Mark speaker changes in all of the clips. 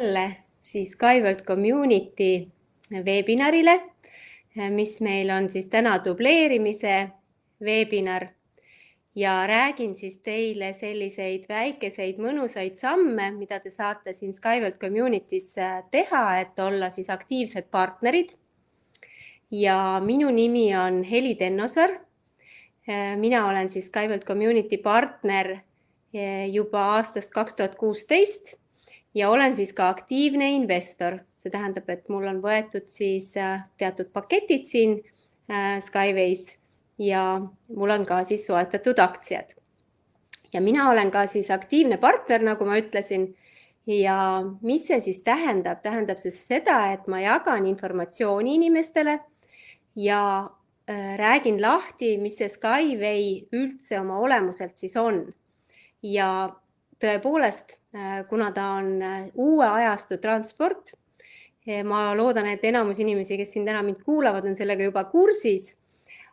Speaker 1: jälle siis Skyward Community webinarile, mis meil on siis täna dubleerimise webinar ja räägin siis teile selliseid väikeseid mõnusaid samme, mida te saate siin Skyward Community's teha, et olla siis aktiivsed partnerid. ja minu nimi on Heli Tennosaar. mina olen siis Skyward Community partner juba aastast kaks tuhat kuusteist ja olen siis ka aktiivne investor, see tähendab, et mul on võetud siis äh, teatud paketid siin äh, Skyways ja mul on ka siis soetatud aktsiad. ja mina olen ka siis aktiivne partner, nagu ma ütlesin. ja mis see siis tähendab, tähendab see seda, et ma jagan informatsiooni inimestele ja äh, räägin lahti, mis see Skyway üldse oma olemuselt siis on. ja tõepoolest kuna ta on äh, uue ajastu transport. ma loodan, et enamus inimesi, kes siin täna mind kuulavad, on sellega juba kursis.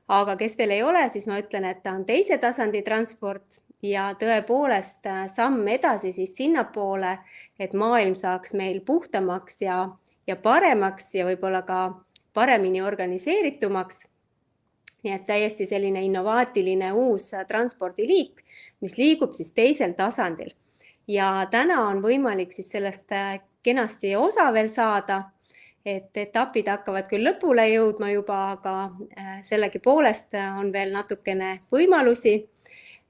Speaker 1: aga kes veel ei ole, siis ma ütlen, et ta on teise tasandi transport ja tõepoolest äh, samm edasi siis sinnapoole, et maailm saaks meil puhtamaks ja, ja paremaks ja võib-olla ka paremini organiseeritumaks. nii et täiesti selline innovaatiline uus transpordiliik, mis liigub siis teisel tasandil ja täna on võimalik siis sellest äh, kenasti osa veel saada. et etapid hakkavad küll lõpule jõudma juba, aga äh, sellegipoolest äh, on veel natukene võimalusi.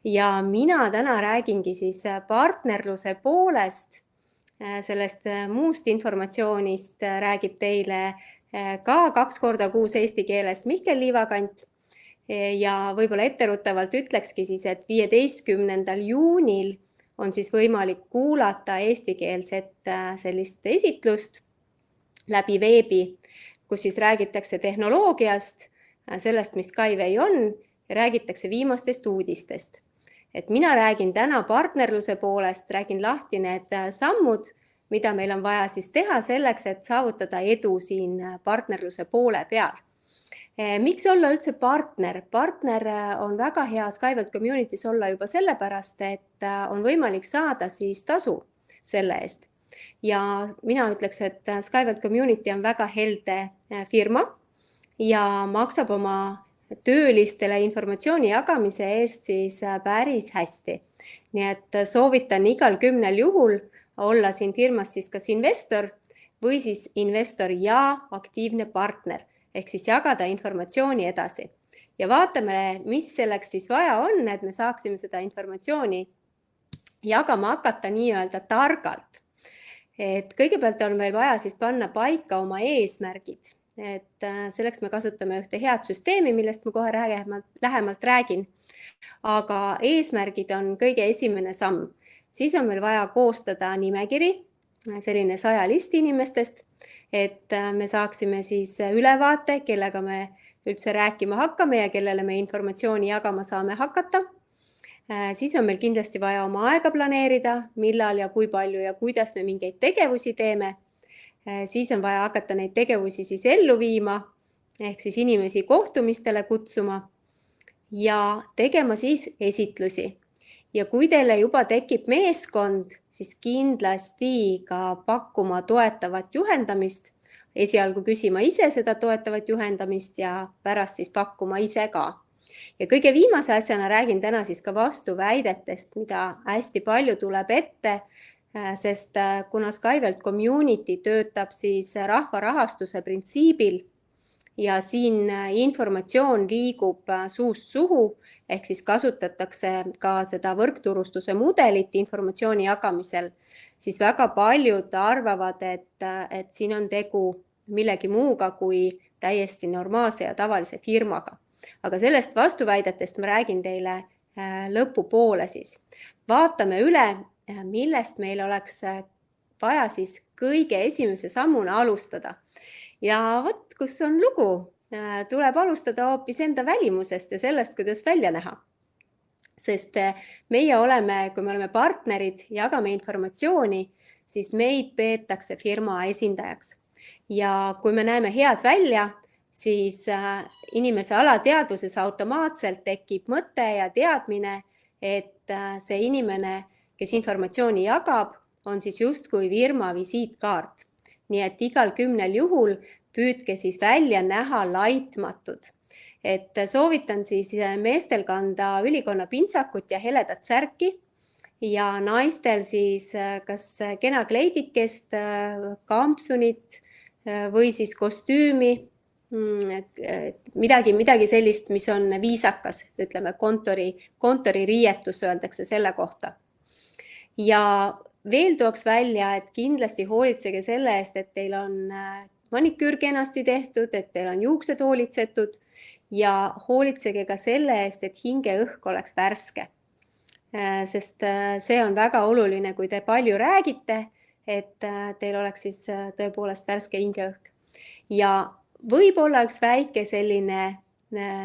Speaker 1: ja mina täna räägingi siis partnerluse poolest. sellest muust informatsioonist räägib teile ka kaks korda kuus eesti keeles Mihkel Liivakant ja võib-olla etteruttavalt ütlekski siis, et viieteistkümnendal juunil on siis võimalik kuulata eestikeelset äh, sellist esitlust läbi veebi, kus siis räägitakse tehnoloogiast, äh, sellest, mis Skyway on räägitakse viimastest uudistest. et mina räägin täna partnerluse poolest, räägin lahti need äh, sammud, mida meil on vaja siis teha selleks, et saavutada edu siin partnerluse poole peal miks olla üldse partner? partner eh, on väga hea Skyward Community's olla juba sellepärast, et eh, on võimalik saada siis tasu selle eest. ja mina ütleks, et Skyward Community on väga helde firma ja maksab oma töölistele informatsiooni jagamise eest siis päris hästi. nii et soovitan igal kümnel juhul olla siin firmas siis kas investor või siis investor ja aktiivne partner ehk siis jagada informatsiooni edasi ja vaatame, mis selleks siis vaja on, et me saaksime seda informatsiooni jagama hakata nii-öelda targalt. et kõigepealt on meil vaja siis panna paika oma eesmärgid, et äh, selleks me kasutame ühte head süsteemi, millest ma kohe lähemalt, lähemalt räägin. aga eesmärgid on kõige esimene samm, siis on meil vaja koostada nimekiri selline saja list inimestest, et äh, me saaksime siis ülevaate, kellega me üldse rääkima hakkame ja kellele me informatsiooni jagama saame hakata. Äh, siis on meil kindlasti vaja oma aega planeerida, millal ja kui palju ja kuidas me mingeid tegevusi teeme. Äh, siis on vaja hakata neid tegevusi siis ellu viima ehk siis inimesi kohtumistele kutsuma ja tegema siis esitlusi ja kui teile juba tekib meeskond, siis kindlasti ka pakkuma toetavat juhendamist, esialgu küsima ise seda toetavat juhendamist ja pärast siis pakkuma ise ka. ja kõige viimase asjana räägin täna siis ka vastuväidetest, mida hästi palju tuleb ette, äh, sest äh, kuna Skywelt Community töötab siis rahva rahastuse printsiibil ja siin äh, informatsioon liigub äh, suust suhu ehk siis kasutatakse ka seda võrkturustuse mudelit informatsiooni jagamisel, siis väga paljud arvavad, et, äh, et siin on tegu millegi muuga kui täiesti normaalse ja tavalise firmaga. aga sellest vastuväidetest ma räägin teile lõpupoole siis. vaatame üle, millest meil oleks vaja siis kõige esimese sammuna alustada ja vot, kus on lugu, äh, tuleb alustada hoopis enda välimusest ja sellest, kuidas välja näha. sest äh, meie oleme, kui me oleme partnerid, jagame informatsiooni, siis meid peetakse firma esindajaks. ja kui me näeme head välja, siis äh, inimese alateadvuses automaatselt tekib mõte ja teadmine, et see inimene, kes informatsiooni jagab, on siis justkui firma visiitkaart. Nii et igal kümnel juhul püüdke siis välja näha laitmatud. et soovitan siis meestel kanda ülikonna pintsakut ja heledat särki ja naistel siis kas kena kleidikest, kampsunit või siis kostüümi Mm, midagi, midagi sellist, mis on viisakas, ütleme kontori, kontoririietus öeldakse selle kohta. ja veel tooks välja, et kindlasti hoolitsege selle eest, et teil on äh, maniküür kenasti tehtud, et teil on juuksed hoolitsetud ja hoolitsege ka selle eest, et hingeõhk oleks värske. Äh, sest äh, see on väga oluline, kui te palju räägite, et teil oleks siis tõepoolest värske hingeõhk. ja võib-olla üks väike selline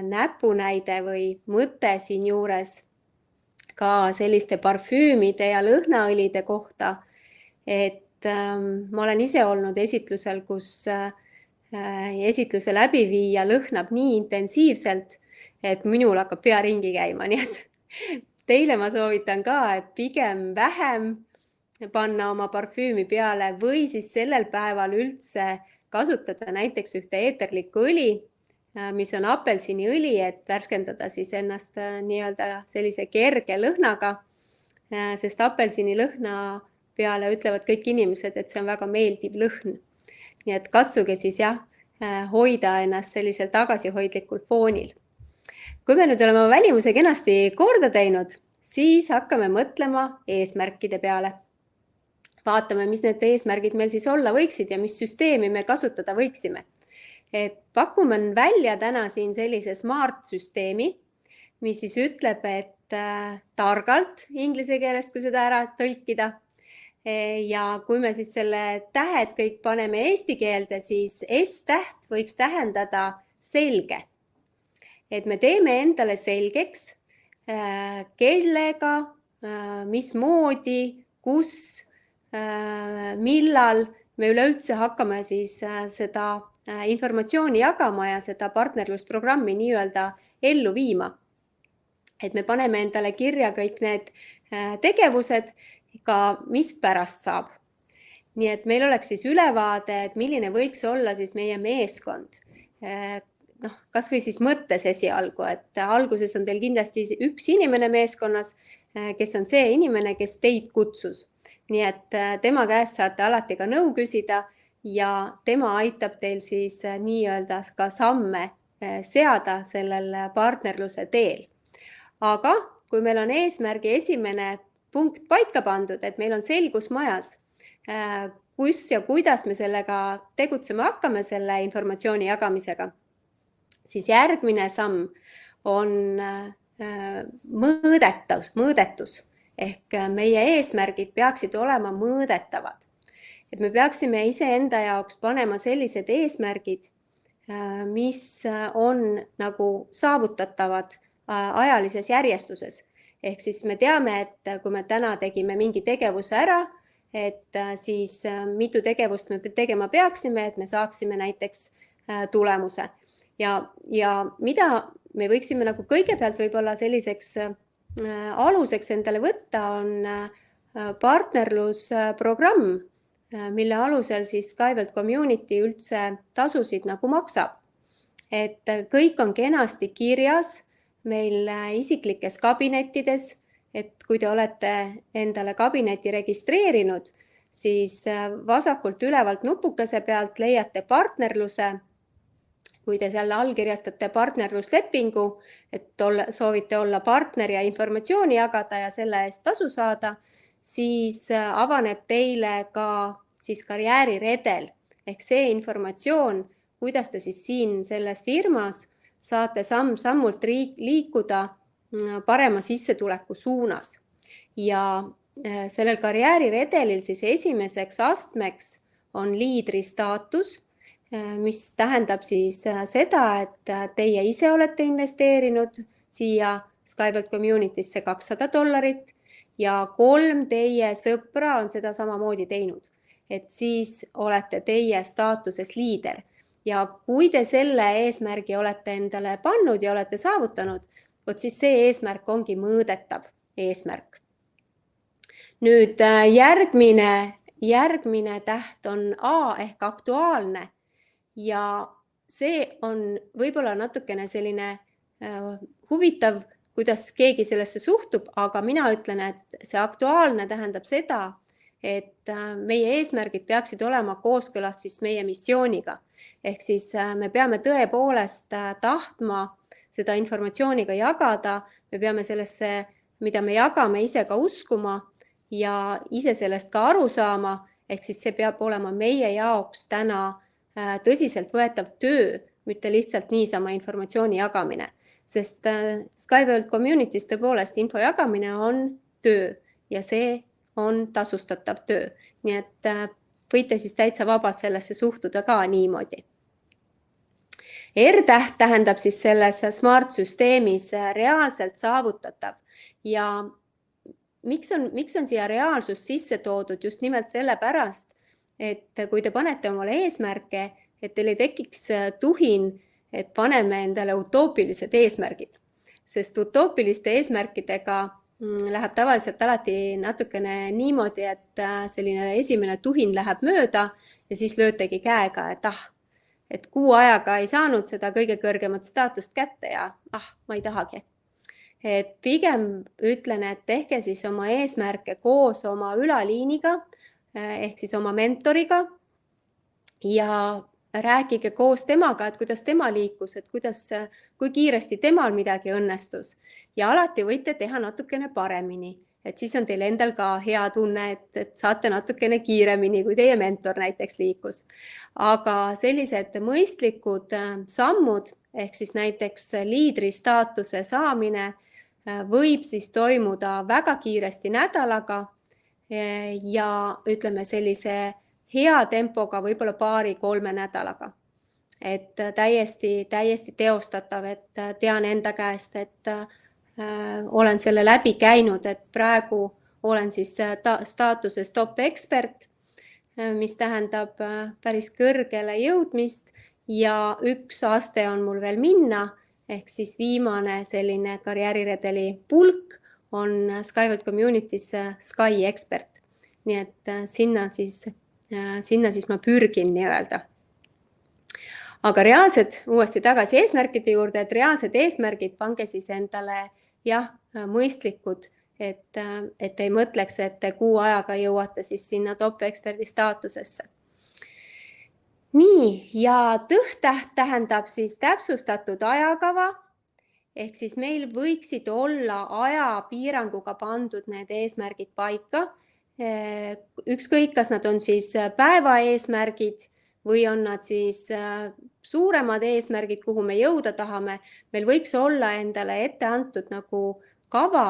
Speaker 1: näpunäide või mõte siinjuures ka selliste parfüümide ja lõhnaõlide kohta. et ähm, ma olen ise olnud esitlusel, kus äh, esitluse läbiviija lõhnab nii intensiivselt, et minul hakkab pea ringi käima, nii et teile ma soovitan ka, et pigem vähem panna oma parfüümi peale või siis sellel päeval üldse kasutada näiteks ühte eeterlikku õli, mis on apelsiniõli, et värskendada siis ennast äh, nii-öelda sellise kerge lõhnaga. Äh, sest apelsinilõhna peale ütlevad kõik inimesed, et see on väga meeldiv lõhn. nii et katsuge siis jah, hoida ennast sellisel tagasihoidlikul foonil. kui me nüüd oleme välimuse kenasti korda teinud, siis hakkame mõtlema eesmärkide peale vaatame, mis need eesmärgid meil siis olla võiksid ja mis süsteemi me kasutada võiksime. Et pakume välja täna siin sellise smart süsteemi, mis siis ütleb, et äh, targalt inglise keelest, kui seda ära tõlkida e,. ja kui me siis selle tähed kõik paneme eesti keelde, siis S-täht võiks tähendada selge. et me teeme endale selgeks, äh, kellega, äh, mismoodi, kus millal me üleüldse hakkame siis seda informatsiooni jagama ja seda partnerlusprogrammi nii-öelda ellu viima. et me paneme endale kirja kõik need tegevused, ka mis pärast saab. nii et meil oleks siis ülevaade, et milline võiks olla siis meie meeskond. noh, kasvõi siis mõttes esialgu, et alguses on teil kindlasti üks inimene meeskonnas, kes on see inimene, kes teid kutsus nii et äh, tema käest saate alati ka nõu küsida ja tema aitab teil siis äh, nii-öelda ka samme äh, seada sellel partnerluse teel. aga kui meil on eesmärgi esimene punkt paika pandud, et meil on selgus majas, kus ja kuidas me sellega tegutsema hakkame, selle informatsiooni jagamisega, siis järgmine samm on mõõdetus, mõõdetus ehk äh, meie eesmärgid peaksid olema mõõdetavad. Et me peaksime iseenda jaoks panema sellised eesmärgid, äh, mis äh, on nagu saavutatavad ajalises järjestuses. ehk siis me teame, et kui me täna tegime mingi tegevuse ära, et siis mitu tegevust me tegema peaksime, et me saaksime näiteks tulemuse ja, ja mida me võiksime nagu kõigepealt võib-olla selliseks Äh, aluseks endale võtta, on äh, partnerlusprogramm, äh, mille alusel siis Skyvelt Community üldse tasusid nagu maksab. et kõik on kenasti kirjas meil isiklikes kabinettides, et kui te olete endale kabineti registreerinud, siis vasakult ülevalt nupukese pealt leiate partnerluse kui te seal allkirjastate partnerluslepingu, et olla, soovite olla partner ja informatsiooni jagada ja selle eest tasu saada, siis äh, avaneb teile ka siis karjääriredel ehk see informatsioon, kuidas te siis siin selles firmas saate samm-sammult liikuda äh, parema sissetuleku suunas. ja äh, sellel karjääriredelil siis esimeseks astmeks on liidri staatus Äh, mis tähendab siis äh, seda, et teie ise olete investeerinud siia Skybelt Community'sse kakssada dollarit ja kolm teie sõpra on seda samamoodi teinud. Et siis olete teie staatuses liider ja kui te selle eesmärgi olete endale pannud ja olete saavutanud, vot siis see eesmärk ongi mõõdetav eesmärk. nüüd järgmine, järgmine täht on A ehk aktuaalne ja see on võib-olla natukene selline huvitav, kuidas keegi sellesse suhtub, aga mina ütlen, et see aktuaalne tähendab seda, et äh, meie eesmärgid peaksid olema kooskõlas siis meie missiooniga. ehk siis äh, me peame tõepoolest äh, tahtma seda informatsiooni ka jagada, me peame sellesse, mida me jagame, ise ka uskuma ja ise sellest ka aru saama, ehk siis see peab olema meie jaoks täna tõsiseltvõetav töö, mitte lihtsalt niisama informatsiooni jagamine, sest SkyWorld Community's tõepoolest info jagamine on töö ja see on tasustatav töö. nii et äh, võite siis täitsa vabalt sellesse suhtuda ka niimoodi. R-täht tähendab siis selles smart süsteemis äh, reaalselt saavutatav ja miks on, miks on siia reaalsus sisse toodud just nimelt sellepärast, et kui te panete omale eesmärke, et teil ei tekiks äh, tuhin, et paneme endale utoopilised eesmärgid, sest utoopiliste eesmärkidega läheb tavaliselt alati natukene niimoodi, et äh, selline esimene tuhin läheb mööda ja siis löötegi käega, et ah, et kuu ajaga ei saanud seda kõige kõrgemat staatust kätte ja ah, ma ei tahagi. et pigem ütlen, et tehke siis oma eesmärke koos oma ülaliiniga äh, ehk siis oma mentoriga ja rääkige koos temaga, et kuidas tema liikus, et kuidas, kui kiiresti temal midagi õnnestus ja alati võite teha natukene paremini, et siis on teil endal ka hea tunne, et, et saate natukene kiiremini, kui teie mentor näiteks liikus. aga sellised mõistlikud äh, sammud ehk siis näiteks liidri staatuse saamine äh, võib siis toimuda väga kiiresti nädalaga äh, ja ütleme sellise hea tempoga võib-olla paari-kolme nädalaga. et täiesti, täiesti teostatav, et tean enda käest, et Äh, olen selle läbi käinud, et praegu olen siis äh, ta, staatuses top ekspert, äh, mis tähendab päris kõrgele jõudmist ja üks aste on mul veel minna ehk siis viimane selline karjääriredeli pulk on Skyward Community's Sky ekspert. nii et sinna siis, sinna siis ma pürgin nii-öelda aga reaalsed, uuesti tagasi eesmärkide juurde, et reaalsed eesmärgid pange siis endale jah, mõistlikud, et, et ei mõtleks, et te kuu ajaga jõuate siis sinna top eksperdi staatusesse. nii ja tõhtäht tähendab siis täpsustatud ajakava ehk siis meil võiksid olla ajapiiranguga pandud need eesmärgid paika. Ükskõik, kas nad on siis päeva eesmärgid või on nad siis suuremad eesmärgid, kuhu me jõuda tahame, meil võiks olla endale ette antud nagu kava,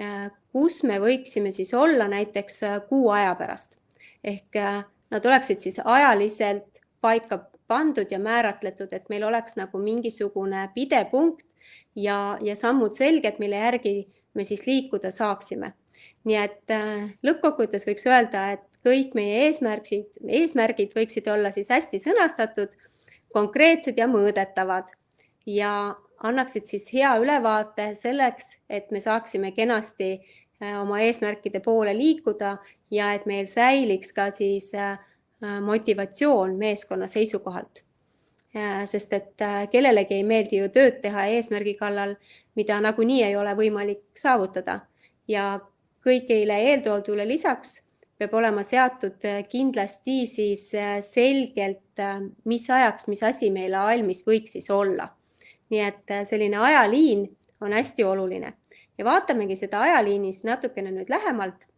Speaker 1: äh, kus me võiksime siis olla näiteks äh, kuu aja pärast. ehk äh, nad oleksid siis ajaliselt paika pandud ja määratletud, et meil oleks nagu mingisugune pidepunkt ja, ja sammud selged, mille järgi me siis liikuda saaksime. nii et lõppkokkuvõttes võiks öelda, et kõik meie eesmärgid, eesmärgid võiksid olla siis hästi sõnastatud konkreetsed ja mõõdetavad ja annaksid siis hea ülevaate selleks, et me saaksime kenasti äh, oma eesmärkide poole liikuda ja et meil säiliks ka siis äh, motivatsioon meeskonna seisukohalt. Äh, sest et kellelegi ei meeldi ju tööd teha eesmärgi kallal, mida nagunii ei ole võimalik saavutada ja kõigile eeltoodule lisaks peab olema seatud äh, kindlasti siis äh, selgelt, äh, mis ajaks, mis asi meil valmis võiks siis olla. nii et selline ajaliin on hästi oluline ja vaatamegi seda ajaliinis natukene nüüd lähemalt,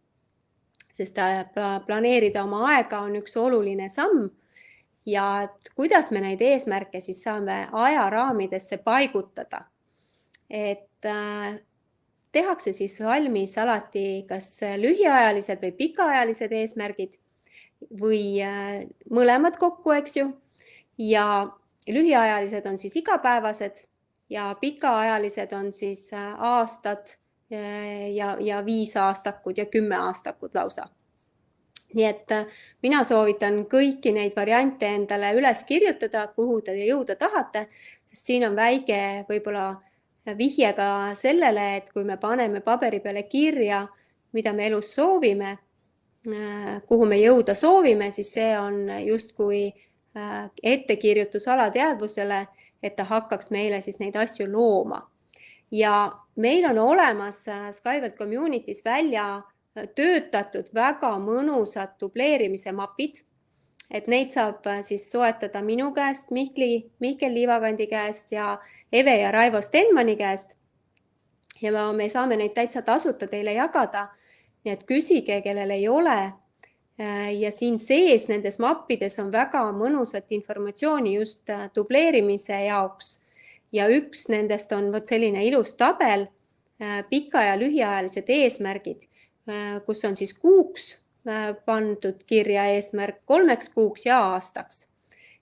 Speaker 1: sest planeerida oma aega on üks oluline samm ja kuidas me neid eesmärke siis saame ajaraamidesse paigutada. Et tehakse siis valmis alati kas lühiajalised või pikaajalised eesmärgid või äh, mõlemad kokku, eks ju. ja lühiajalised on siis igapäevased ja pikaajalised on siis äh, aastad äh, ja, ja viis aastakud ja kümme aastakud lausa. nii et mina soovitan kõiki neid variante endale üles kirjutada, kuhu te jõuda tahate, sest siin on väike võib-olla vihje ka sellele, et kui me paneme paberi peale kirja mida me elus soovime, kuhu me jõuda soovime, siis see on justkui ettekirjutus alateadvusele, et ta hakkaks meile siis neid asju looma. ja meil on olemas Skyward Community's välja töötatud väga mõnusad dubleerimise mapid et neid saab äh, siis soetada minu käest, Mihkli, Mihkel Liivakandi käest ja Eve ja Raivo Stenmani käest. ja me saame neid täitsa tasuta teile jagada. nii et küsige, kellel ei ole. Äh, ja siin sees nendes mappides on väga mõnusat informatsiooni just äh, dubleerimise jaoks. ja üks nendest on vot selline ilus tabel, pika ja lühiajalised eesmärgid, kus on siis kuuks Äh, pandud kirja eesmärk kolmeks kuuks ja aastaks.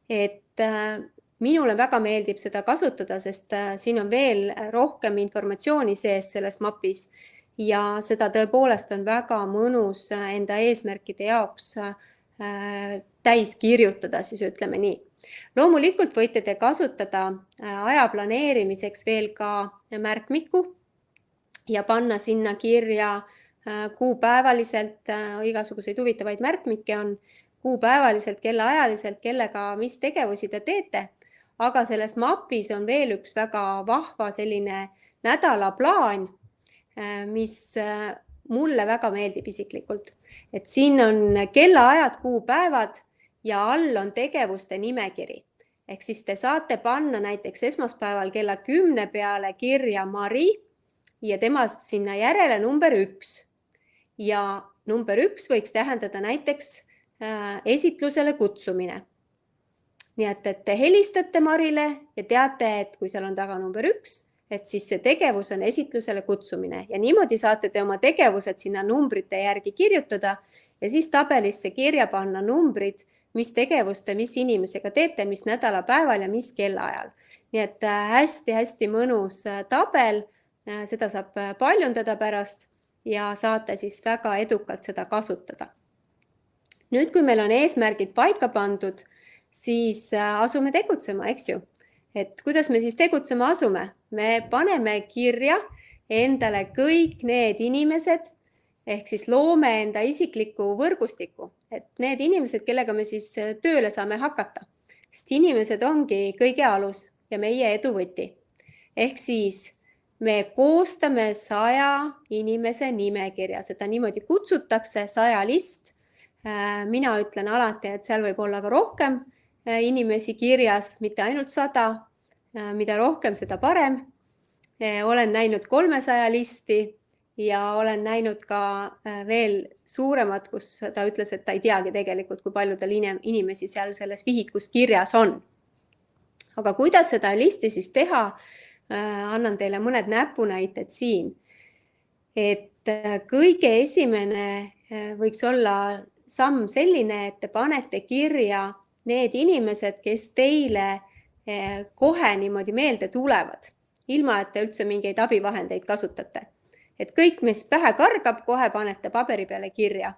Speaker 1: et äh, minule väga meeldib seda kasutada, sest äh, siin on veel rohkem informatsiooni sees selles mapis ja seda tõepoolest on väga mõnus enda eesmärkide jaoks täis kirjutada, siis ütleme nii. loomulikult võite te kasutada aja planeerimiseks veel ka märkmikku ja panna sinna kirja äh, Äh, kuupäevaliselt, äh, igasuguseid huvitavaid märkmikke on, kuupäevaliselt, kellaajaliselt, kellega, mis tegevusi te teete. Aga selles mapis on veel üks väga vahva selline nädalaplaan, äh, mis mulle väga meeldib isiklikult, et siin on kellaajad, kuupäevad ja all on tegevuste nimekiri. Ehk siis te saate panna näiteks esmaspäeval kella kümne peale kirja Mari ja temast sinna järele number üks. Ja number üks võiks tähendada näiteks äh, esitlusele kutsumine. Nii et, et te helistate Marile ja teate, et kui seal on taga number üks, et siis see tegevus on esitlusele kutsumine ja niimoodi saate te oma tegevused sinna numbrite järgi kirjutada ja siis tabelisse kirja panna numbrid, mis tegevust te mis inimesega teete, mis nädalapäeval ja mis kellaajal. nii et hästi-hästi äh, mõnus äh, tabel, äh, seda saab paljundada pärast ja saate siis väga edukalt seda kasutada. nüüd, kui meil on eesmärgid paika pandud, siis äh, asume tegutsema, eks ju. et kuidas me siis tegutsema asume? me paneme kirja endale kõik need inimesed ehk siis loome enda isikliku võrgustiku, et need inimesed, kellega me siis äh, tööle saame hakata, sest inimesed ongi kõige alus ja meie edu võti. ehk siis me koostame saja inimese nimekirja, seda niimoodi kutsutakse, saja list. Äh, mina ütlen alati, et seal võib olla ka rohkem inimesi kirjas, mitte ainult sada. Äh, mida rohkem, seda parem. olen näinud kolmesaja listi ja olen näinud ka veel suuremat, kus ta ütles, et ta ei teagi tegelikult, kui palju tal inimesi seal selles vihikus kirjas on. aga kuidas seda listi siis teha? Äh, annan teile mõned näpunäited siin. et äh, kõige esimene äh, võiks olla samm selline, et te panete kirja need inimesed, kes teile kohe niimoodi meelde tulevad, ilma et te üldse mingeid abivahendeid kasutate. et kõik, mis pähe kargab, kohe panete paberi peale kirja.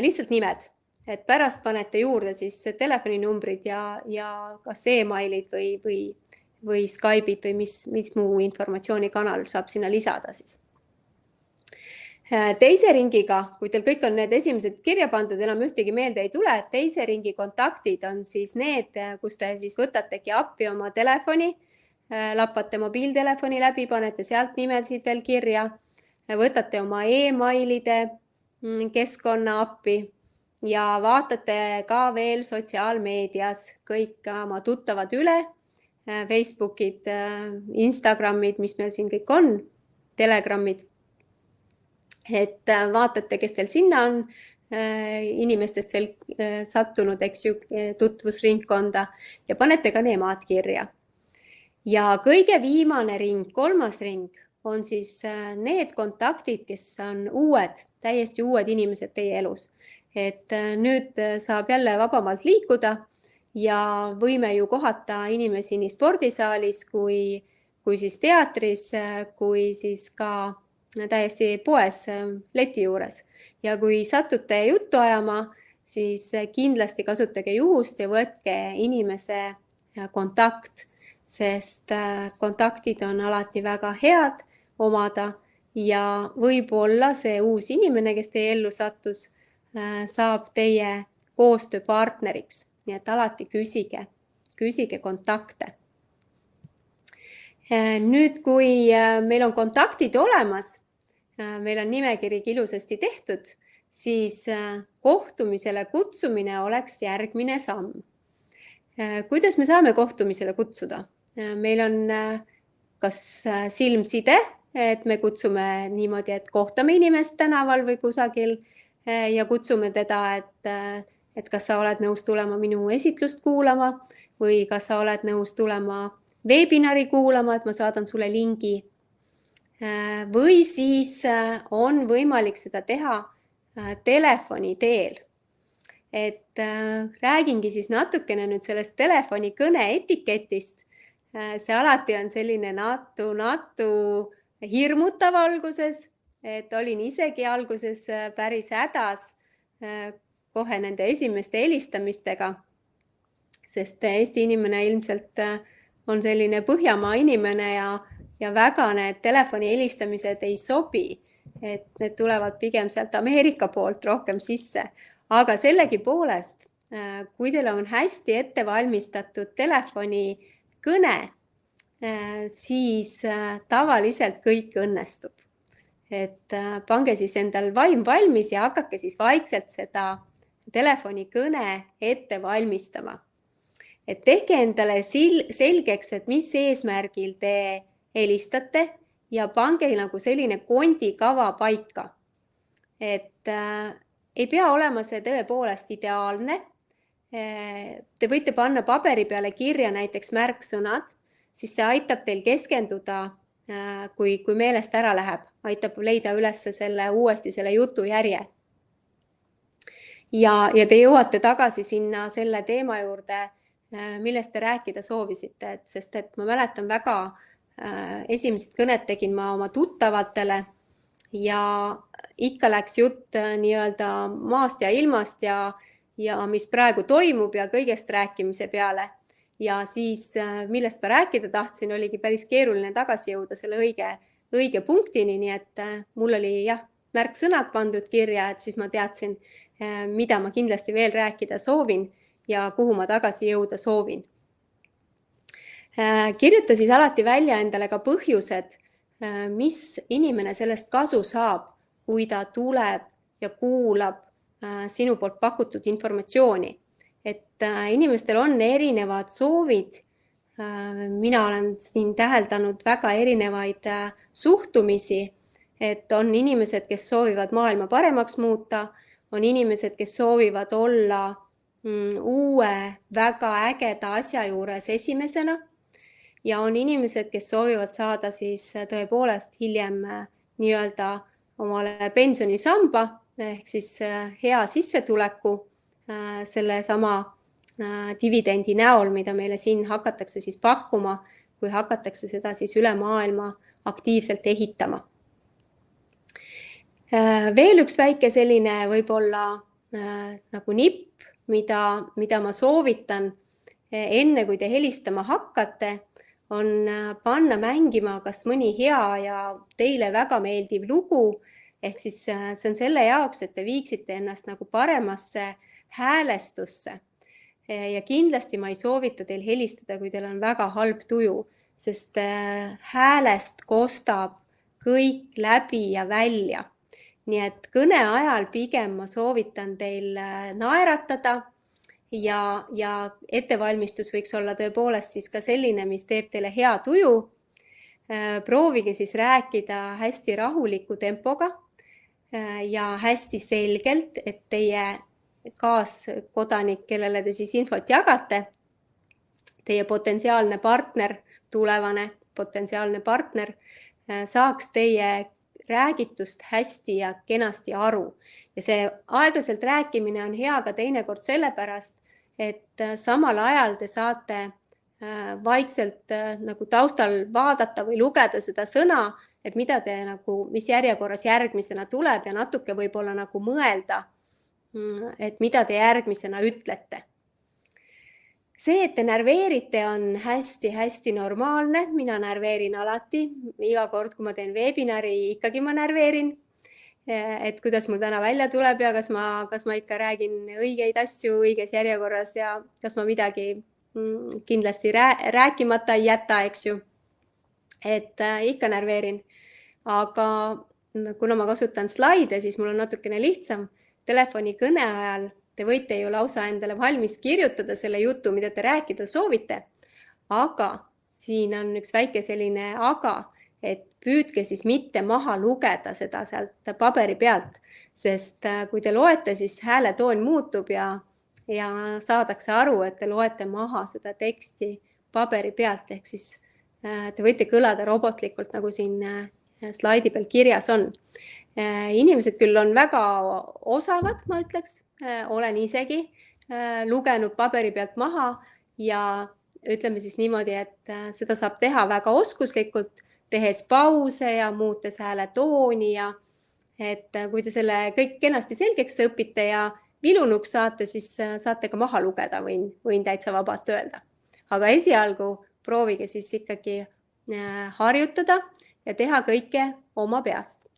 Speaker 1: lihtsalt nimed, et pärast panete juurde siis telefoninumbrid ja, ja kas emailid või, või või Skype'id või mis, mis muu informatsioonikanal saab sinna lisada siis. Teise ringiga, kui teil kõik on need esimesed kirja pandud, enam ühtegi meelde ei tule, teise ringi kontaktid on siis need, kus te siis võtategi appi oma telefoni, lappate mobiiltelefoni läbi, panete sealt nimesid veel kirja, võtate oma emailide mm, keskkonna appi ja vaatate ka veel sotsiaalmeedias kõik oma tuttavad üle Äh, Facebookid, äh, Instagramid, mis meil siin kõik on, Telegramid. Et äh, vaatate, kes teil sinna on inimestest veel sattunud, eks ju, tutvusringkonda ja panete ka nemad kirja. ja kõige viimane ring, kolmas ring on siis need kontaktid, kes on uued, täiesti uued inimesed teie elus. et nüüd saab jälle vabamalt liikuda ja võime ju kohata inimesi nii spordisaalis kui, kui siis teatris, kui siis ka täiesti poes leti juures. ja kui satute juttu ajama, siis kindlasti kasutage juhust ja võtke inimese kontakt, sest kontaktid on alati väga head omada ja võib-olla see uus inimene, kes teie ellu sattus, saab teie koostööpartneriks, nii et alati küsige, küsige kontakte. Nüüd, kui meil on kontaktid olemas, meil on nimekiri ilusasti tehtud siis äh, kohtumisele kutsumine oleks järgmine samm. Äh, kuidas me saame kohtumisele kutsuda? Äh, meil on kas silmside, et me kutsume niimoodi, et kohtame inimest tänaval või kusagil ja kutsume teda, et, et kas sa oled nõus tulema minu esitlust kuulama või kas sa oled nõus tulema veebinari kuulama, et ma saadan sulle lingi. või siis on võimalik seda teha Äh, telefoni teel. et äh, räägingi siis natukene nüüd sellest telefonikõne etiketist. Äh, see alati on selline natu, natu hirmutav alguses, et olin isegi alguses päris hädas kohe nende esimeste helistamistega. sest Eesti inimene ilmselt on selline Põhjamaa inimene ja, ja väga need telefoni helistamised ei sobi et need tulevad pigem sealt Ameerika poolt rohkem sisse, aga sellegipoolest, äh, kui teil on hästi ette valmistatud telefonikõne, äh, siis äh, tavaliselt kõik õnnestub. et pange siis endal vaim valmis ja hakake siis vaikselt seda telefonikõne ette valmistama. Et tehke endale selgeks, et mis eesmärgil te helistate ja pange nagu selline kondikava paika. et äh, ei pea olema see tõepoolest ideaalne äh,. Te võite panna paberi peale kirja näiteks märksõnad, siis see aitab teil keskenduda äh,, kui, kui meelest ära läheb, aitab leida üles selle uuesti selle jutujärje. ja, ja te jõuate tagasi sinna selle teema juurde, millest te rääkida soovisite, et sest et ma mäletan väga äh, Äh, esimesed kõned tegin ma oma tuttavatele ja ikka läks jutt äh, nii-öelda maast ja ilmast ja, ja mis praegu toimub ja kõigest rääkimise peale. ja siis, äh, millest ma rääkida tahtsin, oligi päris keeruline tagasi jõuda selle õige, õige punktini, nii et mul oli jah, märksõnad pandud kirja, et siis ma teadsin, mida ma kindlasti veel rääkida soovin ja kuhu ma tagasi jõuda soovin Äh, kirjuta siis alati välja endale ka põhjused, äh, mis inimene sellest kasu saab, kui ta tuleb ja kuulab äh, sinu poolt pakutud informatsiooni. et inimestel on erinevad soovid. mina olen siin täheldanud väga erinevaid suhtumisi, et on inimesed, kes soovivad maailma paremaks muuta, on inimesed, kes soovivad olla uue väga ägeda asja juures esimesena ja on inimesed, kes soovivad saada siis äh, tõepoolest hiljem äh, nii-öelda omale pensionisamba ehk siis äh, hea sissetuleku sellesama dividendi näol, mida meile siin hakatakse siis pakkuma, kui hakatakse seda siis üle maailma aktiivselt ehitama. veel üks väike selline võib-olla nagu nipp, mida, mida ma soovitan enne, kui te helistama hakkate on äh, panna mängima kas mõni hea ja teile väga meeldiv lugu. ehk siis äh, see on selle jaoks, et te viiksite ennast nagu paremasse häälestusse. ja kindlasti ma ei soovita teil helistada, kui teil on väga halb tuju, sest häälest kostab kõik läbi ja välja. Nii et kõne ajal pigem ma soovitan teil naeratada ja, ja ettevalmistus võiks olla tõepoolest siis ka selline, mis teeb teile hea tuju. Äh, proovige siis rääkida hästi rahuliku tempoga äh, ja hästi selgelt, et teie kaaskodanik, kellele te siis infot jagate, teie potentsiaalne partner, tulevane potentsiaalne partner äh, saaks teie räägitust hästi ja kenasti aru. ja see aeglaselt rääkimine on hea ka teinekord sellepärast, et äh, samal ajal te saate äh, vaikselt äh, nagu taustal vaadata või lugeda seda sõna, et mida te nagu, mis järjekorras järgmisena tuleb ja natuke võib-olla nagu mõelda, mm, et mida te järgmisena ütlete. See, et te närveerite, on hästi-hästi normaalne, mina närveerin alati, iga kord, kui ma teen veebinari, ikkagi ma närveerin. et kuidas mul täna välja tuleb ja kas ma, kas ma ikka räägin õigeid asju õiges järjekorras ja kas ma midagi mm, kindlasti rääkimata ei jäta, eks ju. et äh, ikka närveerin, aga kuna ma kasutan slaide, siis mul on natukene lihtsam telefonikõne ajal Te võite ju lausa endale valmis kirjutada selle jutu, mida te rääkida soovite. aga siin on üks väike selline aga, et püüdke siis mitte maha lugeda seda sealt paberi pealt, sest äh, kui te loete, siis hääletoon muutub ja, ja saadakse aru, et te loete maha seda teksti paberi pealt, ehk siis äh, te võite kõlada robotlikult, nagu siin äh, slaidi peal kirjas on. Inimesed küll on väga osavad, ma ütleks, Äh, olen isegi äh, lugenud paberi pealt maha ja ütleme siis niimoodi, et äh, seda saab teha väga oskuslikult, tehes pause ja muutes hääle tooni ja et kui te selle kõik kenasti selgeks õpite ja vilunuks saate, siis saate ka maha lugeda, võin, võin täitsa vabalt öelda. aga esialgu proovige siis ikkagi harjutada ja teha kõike oma peast.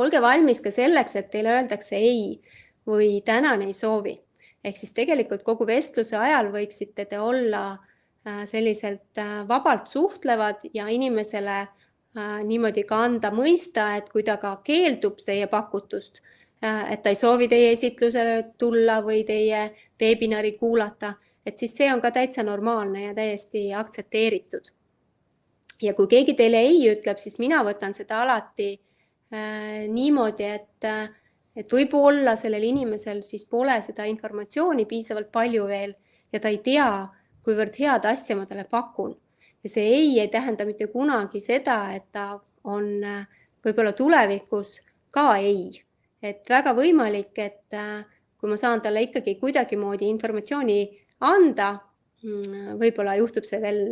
Speaker 1: Olge valmis ka selleks, et teile öeldakse ei või tänan ei soovi. ehk siis tegelikult kogu vestluse ajal võiksite te olla äh, selliselt äh, vabalt suhtlevad ja inimesele äh, niimoodi ka anda mõista, et kui ta ka keeldub teie pakutust, et ta ei soovi teie esitlusele tulla või teie veebinari kuulata, et siis see on ka täitsa normaalne ja täiesti aktsepteeritud. ja kui keegi teile ei ütleb, siis mina võtan seda alati niimoodi, et äh, et võib-olla sellel inimesel siis pole seda informatsiooni piisavalt palju veel ja ta ei tea, kuivõrd head asja ma talle pakun. ja see ei ei tähenda mitte kunagi seda, et ta on äh, võib-olla tulevikus ka ei. et väga võimalik, et äh, kui ma saan talle ikkagi kuidagimoodi informatsiooni anda, mm, võib-olla juhtub see veel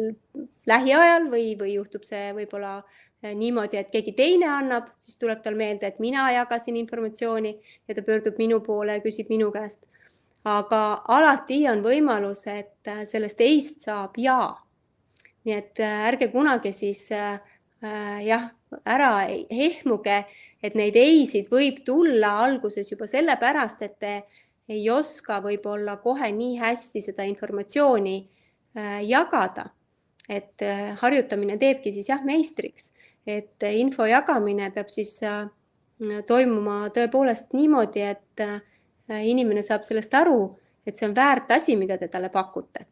Speaker 1: lähiajal või, või juhtub see võib-olla äh, Äh, niimoodi, et keegi teine annab, siis tuleb tal meelde, et mina jagasin informatsiooni ja ta pöördub minu poole ja küsib minu käest. aga alati on võimalus, et äh, sellest ei-st saab jaa. nii et äh, ärge kunagi siis äh, jah, ära ehmuge, et neid ei-sid võib tulla alguses juba sellepärast, et te ei oska võib-olla kohe nii hästi seda informatsiooni äh, jagada. et äh, harjutamine teebki siis jah meistriks et info jagamine peab siis äh, toimuma tõepoolest niimoodi, et äh, inimene saab sellest aru, et see on väärt asi, mida te talle pakute.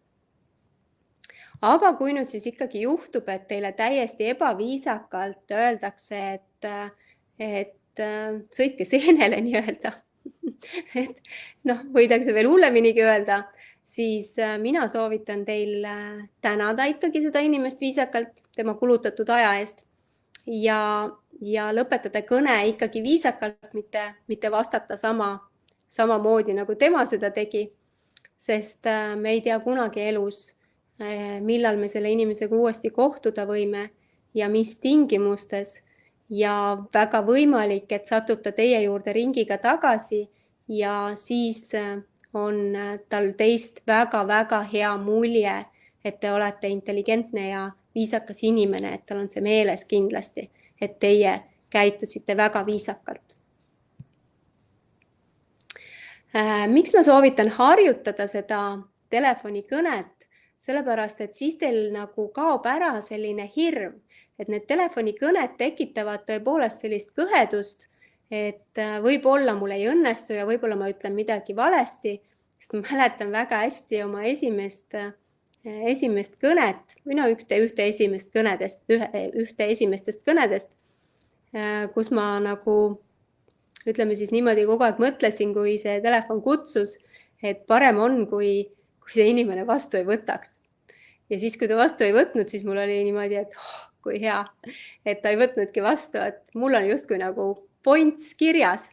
Speaker 1: aga kui nüüd siis ikkagi juhtub, et teile täiesti ebaviisakalt öeldakse, et, et äh, sõitke seenele nii-öelda et noh, võidakse veel hulleminigi öelda, siis mina soovitan teil tänada ikkagi seda inimest viisakalt tema kulutatud aja eest ja, ja lõpetada kõne ikkagi viisakalt, mitte, mitte vastata sama, samamoodi nagu tema seda tegi. sest äh, me ei tea kunagi elus, äh, millal me selle inimesega uuesti kohtuda võime ja mis tingimustes ja väga võimalik, et satub ta teie juurde ringiga tagasi ja siis äh, on tal teist väga-väga hea mulje, et te olete intelligentne ja viisakas inimene, et tal on see meeles kindlasti, et teie käitusite väga viisakalt. Äh, miks ma soovitan harjutada seda telefonikõnet, sellepärast et siis teil nagu kaob ära selline hirm, et need telefonikõned tekitavad tõepoolest sellist kõhedust, et äh, võib-olla mul ei õnnestu ja võib-olla ma ütlen midagi valesti, sest ma mäletan väga hästi oma esimest äh, esimest kõnet või no ühte, ühte esimest kõnedest, ühe, ühte esimestest kõnedest, äh, kus ma nagu ütleme siis niimoodi kogu aeg mõtlesin, kui see telefon kutsus, et parem on, kui, kui see inimene vastu ei võtaks. ja siis, kui ta vastu ei võtnud, siis mul oli niimoodi, et oh, kui hea, et ta ei võtnudki vastu, et mul on justkui nagu points kirjas,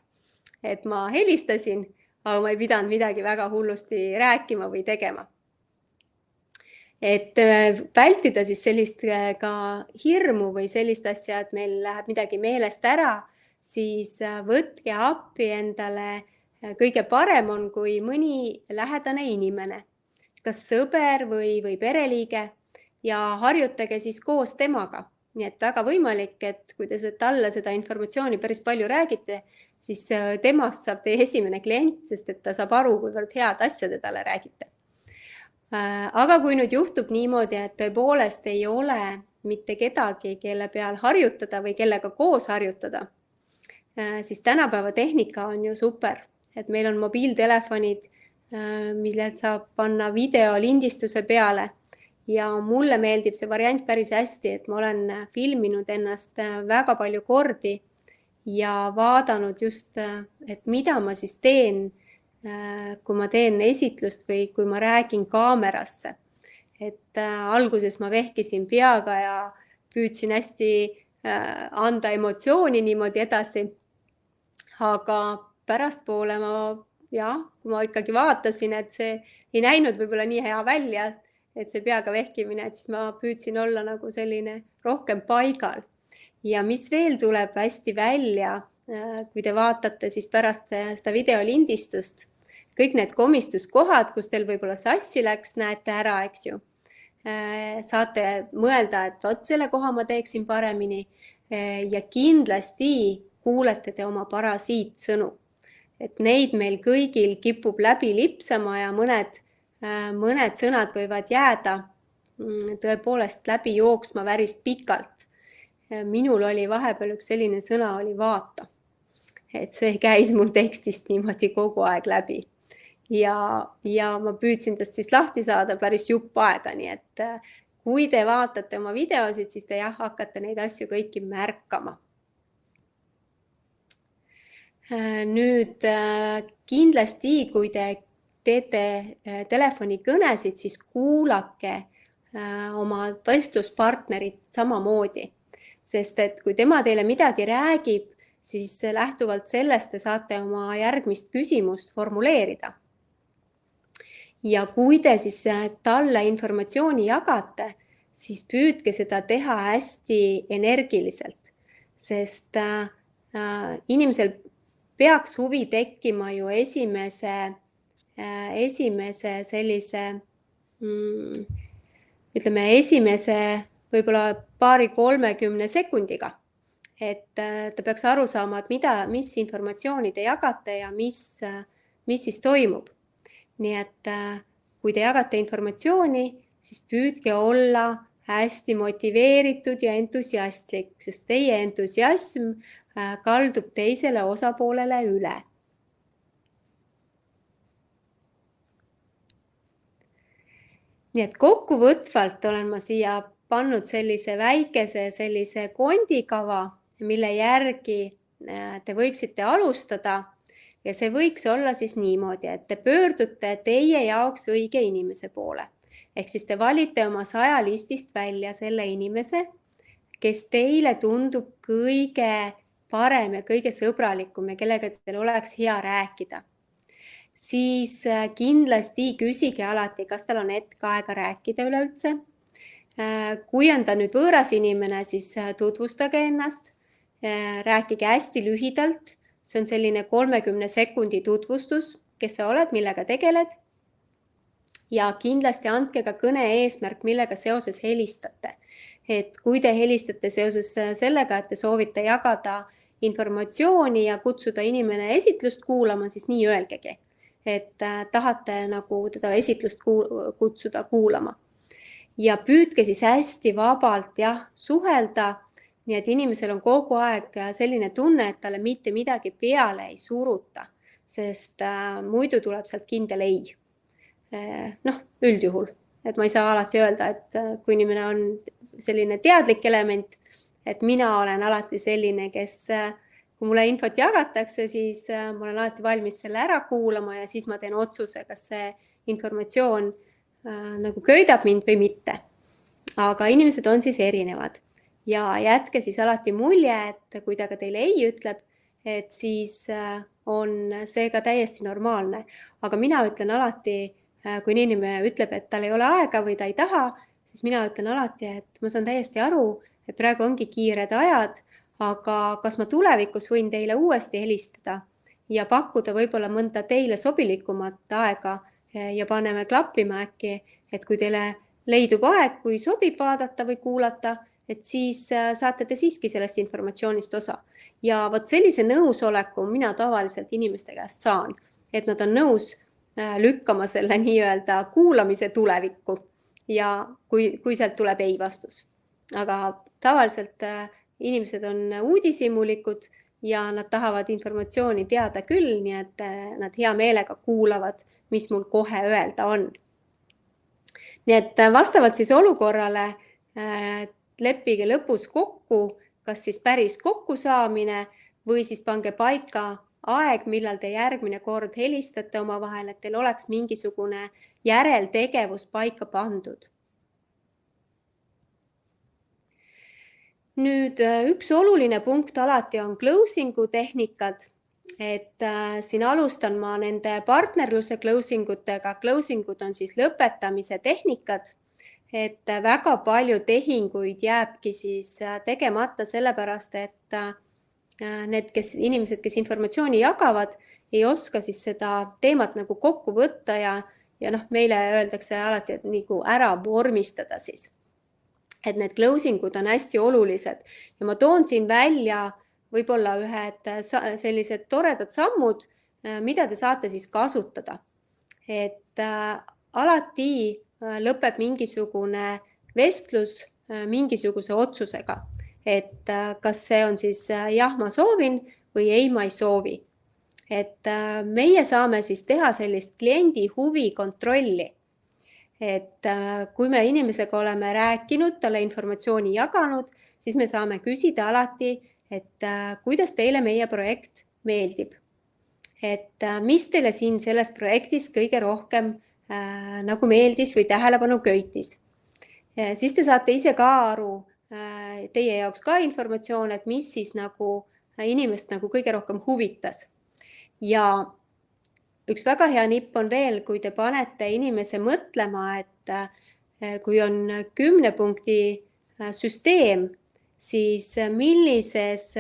Speaker 1: et ma helistasin, aga ma ei pidanud midagi väga hullusti rääkima või tegema et äh, vältida siis sellist äh, ka hirmu või sellist asja, et meil läheb midagi meelest ära, siis äh, võtke appi endale. kõige parem on, kui mõni lähedane inimene kas sõber või, või pereliige ja harjutage siis koos temaga. nii et väga võimalik, et kui te talle seda informatsiooni päris palju räägite, siis temast saab teie esimene klient, sest et ta saab aru, kuivõrd head asja te talle räägite. Äh, aga kui nüüd juhtub niimoodi, et tõepoolest ei ole mitte kedagi, kelle peal harjutada või kellega koos harjutada, äh, siis tänapäeva tehnika on ju super, et meil on mobiiltelefonid, mille saab panna videolindistuse peale. Ja mulle meeldib see variant päris hästi, et ma olen filminud ennast väga palju kordi ja vaadanud just, et mida ma siis teen, kui ma teen esitlust või kui ma räägin kaamerasse. et äh, alguses ma vehkisin peaga ja püüdsin hästi äh, anda emotsiooni niimoodi edasi. aga pärastpoole ma jah, kui ma ikkagi vaatasin, et see ei näinud võib-olla nii hea välja, et see peaga vehkimine, et siis ma püüdsin olla nagu selline rohkem paigal ja mis veel tuleb hästi välja, äh, kui te vaatate siis pärast äh, seda videolindistust, kõik need komistuskohad, kus teil võib-olla sassi läks, näete ära, eks ju. Äh, saate mõelda, et vot selle koha ma teeksin paremini. ja kindlasti kuulete te oma parasiitsõnu, et neid meil kõigil kipub läbi lipsama ja mõned, mõned sõnad võivad jääda mm, tõepoolest läbi jooksma päris pikalt minul oli vahepeal üks selline sõna oli vaata. et see käis mul tekstist niimoodi kogu aeg läbi ja, ja ma püüdsin tast siis lahti saada päris jupp aega, nii et äh, kui te vaatate oma videosid, siis te jah, hakkate neid asju kõiki märkama. Äh, nüüd äh, kindlasti, kui te teete telefonikõnesid, siis kuulake oma vestluspartnerit samamoodi sest et kui tema teile midagi räägib, siis lähtuvalt sellest te saate oma järgmist küsimust formuleerida. Ja kui te siis talle informatsiooni jagate, siis püüdke seda teha hästi energiliselt, sest äh, inimesel peaks huvi tekkima ju esimese äh,, esimese sellise mm, ütleme, esimese võib-olla paari-kolmekümne sekundiga. et äh, ta peaks aru saama, et mida, mis informatsiooni te jagate ja mis, äh, mis siis toimub. Nii et äh, kui te jagate informatsiooni, siis püüdke olla hästi motiveeritud ja entusiastlik, sest teie entusiasm kaldub teisele osapoolele üle. Nii et kokkuvõtvalt olen ma siia pannud sellise väikese sellise kondikava, mille järgi äh, te võiksite alustada ja see võiks olla siis niimoodi, et te pöördute teie jaoks õige inimese poole. ehk siis te valite oma sajalistist välja selle inimese, kes teile tundub kõige parem ja kõige sõbralikum ja kellega teil oleks hea rääkida. siis äh, kindlasti küsige alati, kas tal on hetk aega rääkida üleüldse Äh, kui on ta nüüd võõras inimene, siis äh, tutvustage ennast, rääkige hästi lühidalt, see on selline kolmekümne sekundi tutvustus, kes sa oled, millega tegeled. ja kindlasti andke ka kõne eesmärk, millega seoses helistate. et kui te helistate seoses sellega, et te soovite jagada informatsiooni ja kutsuda inimene esitlust kuulama, siis nii öelgegi, et tahate nagu teda esitlust kutsuda kuulama ja püüdke siis hästi vabalt jah, suhelda. Nii et inimesel on kogu aeg selline tunne, et talle mitte midagi peale ei suruta, sest äh, muidu tuleb sealt kindel ei eh,. noh, üldjuhul, et ma ei saa alati öelda, et äh, kui inimene on selline teadlik element, et mina olen alati selline, kes äh, kui mulle infot jagatakse, siis äh, ma olen alati valmis selle ära kuulama ja siis ma teen otsuse, kas see informatsioon Äh, nagu köidab mind või mitte. aga inimesed on siis erinevad ja jätke siis alati mulje, et kui ta ka teile ei ütleb, et siis äh, on see ka täiesti normaalne. aga mina ütlen alati, äh, kui inimene ütleb, et tal ei ole aega või ta ei taha, siis mina ütlen alati, et ma saan täiesti aru, et praegu ongi kiired ajad, aga kas ma tulevikus võin teile uuesti helistada ja pakkuda võib-olla mõnda teile sobilikumat aega ja paneme klappima äkki, et kui teile leidub aeg, kui sobib vaadata või kuulata, et siis saate te siiski sellest informatsioonist osa. ja vot sellise nõusoleku mina tavaliselt inimeste käest saan, et nad on nõus lükkama selle nii-öelda kuulamise tulevikku ja kui, kui sealt tuleb ei vastus. aga tavaliselt inimesed on uudishimulikud ja nad tahavad informatsiooni teada küll, nii et äh, nad hea meelega kuulavad, mis mul kohe öelda on. nii et äh, vastavalt siis olukorrale äh, leppige lõpus kokku, kas siis päris kokkusaamine või siis pange paika aeg, millal te järgmine kord helistate omavahel, et teil oleks mingisugune järeltegevus paika pandud. Nüüd äh, üks oluline punkt alati on closing'u tehnikad, et äh, siin alustan ma nende partnerluse closing utega. Closing ud on siis lõpetamise tehnikad, et äh, väga palju tehinguid jääbki siis äh, tegemata sellepärast, et äh, need, kes inimesed, kes informatsiooni jagavad, ei oska siis seda teemat nagu kokku võtta ja, ja noh, meile öeldakse alati, et nagu ära vormistada siis et need closing ud on hästi olulised ja ma toon siin välja võib-olla ühed sellised toredad sammud, äh, mida te saate siis kasutada. et äh, alati äh, lõpeb mingisugune vestlus mingisuguse otsusega, et kas see on siis jah, ma soovin või ei, ma ei soovi. et meie saame siis teha sellist kliendi huvi kontrolli et äh, kui me inimesega oleme rääkinud, talle informatsiooni jaganud, siis me saame küsida alati, et äh, kuidas teile meie projekt meeldib. et äh, mis teile siin selles projektis kõige rohkem äh, nagu meeldis või tähelepanu köitis. siis te saate ise ka aru äh,, teie jaoks ka informatsioon, et mis siis nagu inimest nagu kõige rohkem huvitas. ja üks väga hea nipp on veel, kui te panete inimese mõtlema, et kui on kümne punkti süsteem, siis millises,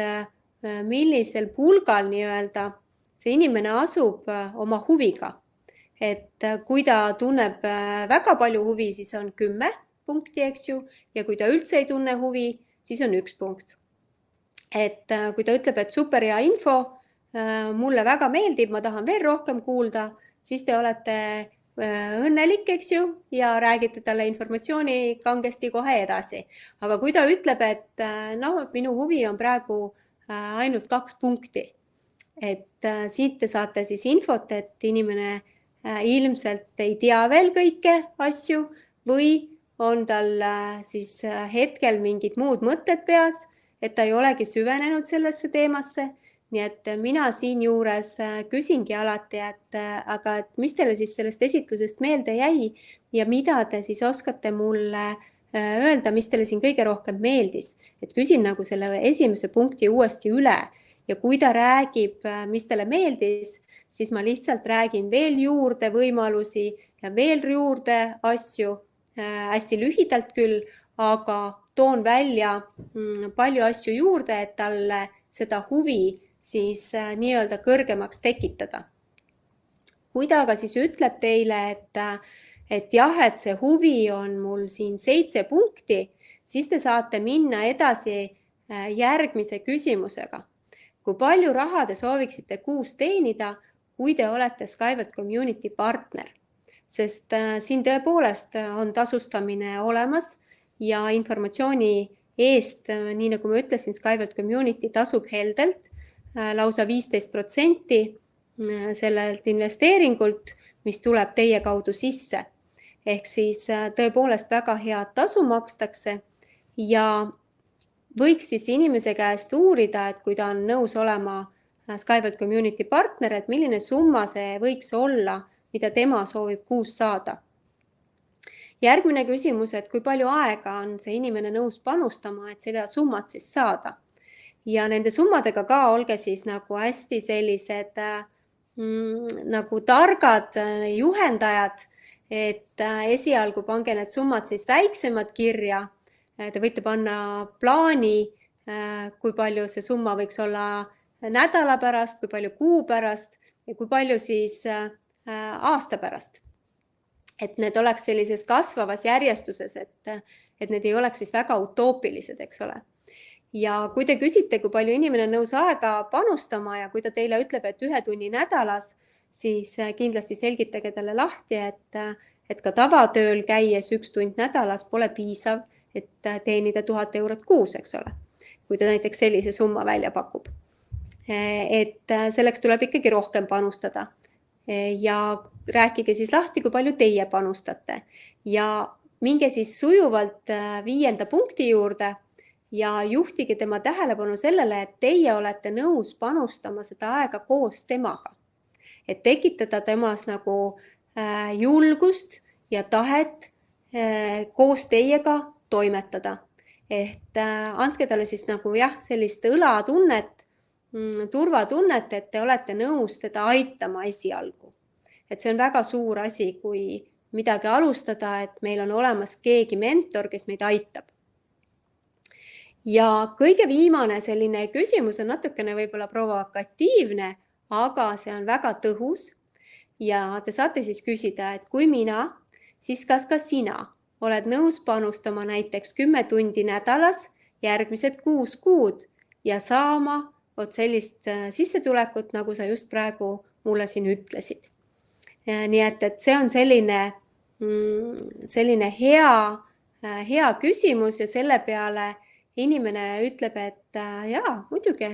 Speaker 1: millisel pulgal nii-öelda see inimene asub oma huviga. Et kui ta tunneb väga palju huvi, siis on kümme punkti, eks ju, ja kui ta üldse ei tunne huvi, siis on üks punkt. et kui ta ütleb, et super hea info Äh, mulle väga meeldib, ma tahan veel rohkem kuulda, siis te olete äh, õnnelik, eks ju, ja räägite talle informatsiooni kangesti kohe edasi. aga kui ta ütleb, et äh, noh, minu huvi on praegu ainult kaks punkti, et siit te saate siis infot, et inimene ilmselt ei tea veel kõike asju või on tal siis hetkel mingid muud mõtted peas, et ta ei olegi süvenenud sellesse teemasse. Nii et mina siinjuures äh, küsingi alati, et äh, aga et mis teile siis sellest esitlusest meelde jäi ja mida te siis oskate mulle äh, öelda, mis teile siin kõige rohkem meeldis, et küsin nagu selle esimese punkti uuesti üle ja kui ta räägib, mis talle meeldis, siis ma lihtsalt räägin veel juurde võimalusi ja veel juurde asju hästi lühidalt küll, aga toon välja mm, palju asju juurde, et talle seda huvi siis äh, nii-öelda kõrgemaks tekitada. kui ta aga siis ütleb teile, et, äh, et jah, et see huvi on mul siin seitse punkti, siis te saate minna edasi äh, järgmise küsimusega. kui palju raha te sooviksite kuus teenida, kui te olete Skyward Community partner? sest siin tõepoolest on tasustamine olemas ja informatsiooni eest, nii nagu ma ütlesin, Skyward Community tasub heldelt Äh, lausa viisteist protsenti äh, sellelt investeeringult, mis tuleb teie kaudu sisse. ehk siis äh, tõepoolest väga head tasu makstakse ja võiks siis inimese käest uurida, et kui ta on nõus olema Skyward Community partner, et milline summa see võiks olla, mida tema soovib kuus saada. järgmine küsimus, et kui palju aega on see inimene nõus panustama, et seda summat siis saada ja nende summadega ka olge siis nagu hästi sellised mm, nagu targad äh, juhendajad, et äh, esialgu pange need summad siis väiksemad kirja. Äh, te võite panna plaani, kui palju see summa võiks olla nädala pärast, kui palju kuu pärast ja kui palju siis aasta pärast. et need oleks sellises kasvavas järjestuses, et, et need ei oleks siis väga utoopilised, eks ole. ja kui te küsite, kui palju inimene on nõus aega panustama ja kui ta teile ütleb, et ühe tunni nädalas, siis kindlasti selgitage talle lahti, et, et ka tavatööl käies üks tund nädalas pole piisav, et teenida tuhat eurot kuus, eks ole. kui ta näiteks sellise summa välja pakub. Et selleks tuleb ikkagi rohkem panustada ja rääkige siis lahti, kui palju teie panustate ja minge siis sujuvalt äh, viienda punkti juurde ja juhtige tema tähelepanu sellele, et teie olete nõus panustama seda aega koos temaga. et tekitada temas nagu äh, julgust ja tahet äh, koos teiega toimetada. et andke talle siis nagu jah, sellist õlatunnet turvatunnet, et te olete nõus teda aitama esialgu. et see on väga suur asi, kui midagi alustada, et meil on olemas keegi mentor, kes meid aitab. ja kõige viimane selline küsimus on natukene võib-olla provokatiivne, aga see on väga tõhus. ja te saate siis küsida, et kui mina, siis kas ka sina oled nõus panustama näiteks kümme tundi nädalas järgmised kuus kuud ja saama vot sellist äh, sissetulekut, nagu sa just praegu mulle siin ütlesid. nii et, et see on selline, mm, selline hea, äh, hea küsimus ja selle peale inimene ütleb, et äh, jaa, muidugi,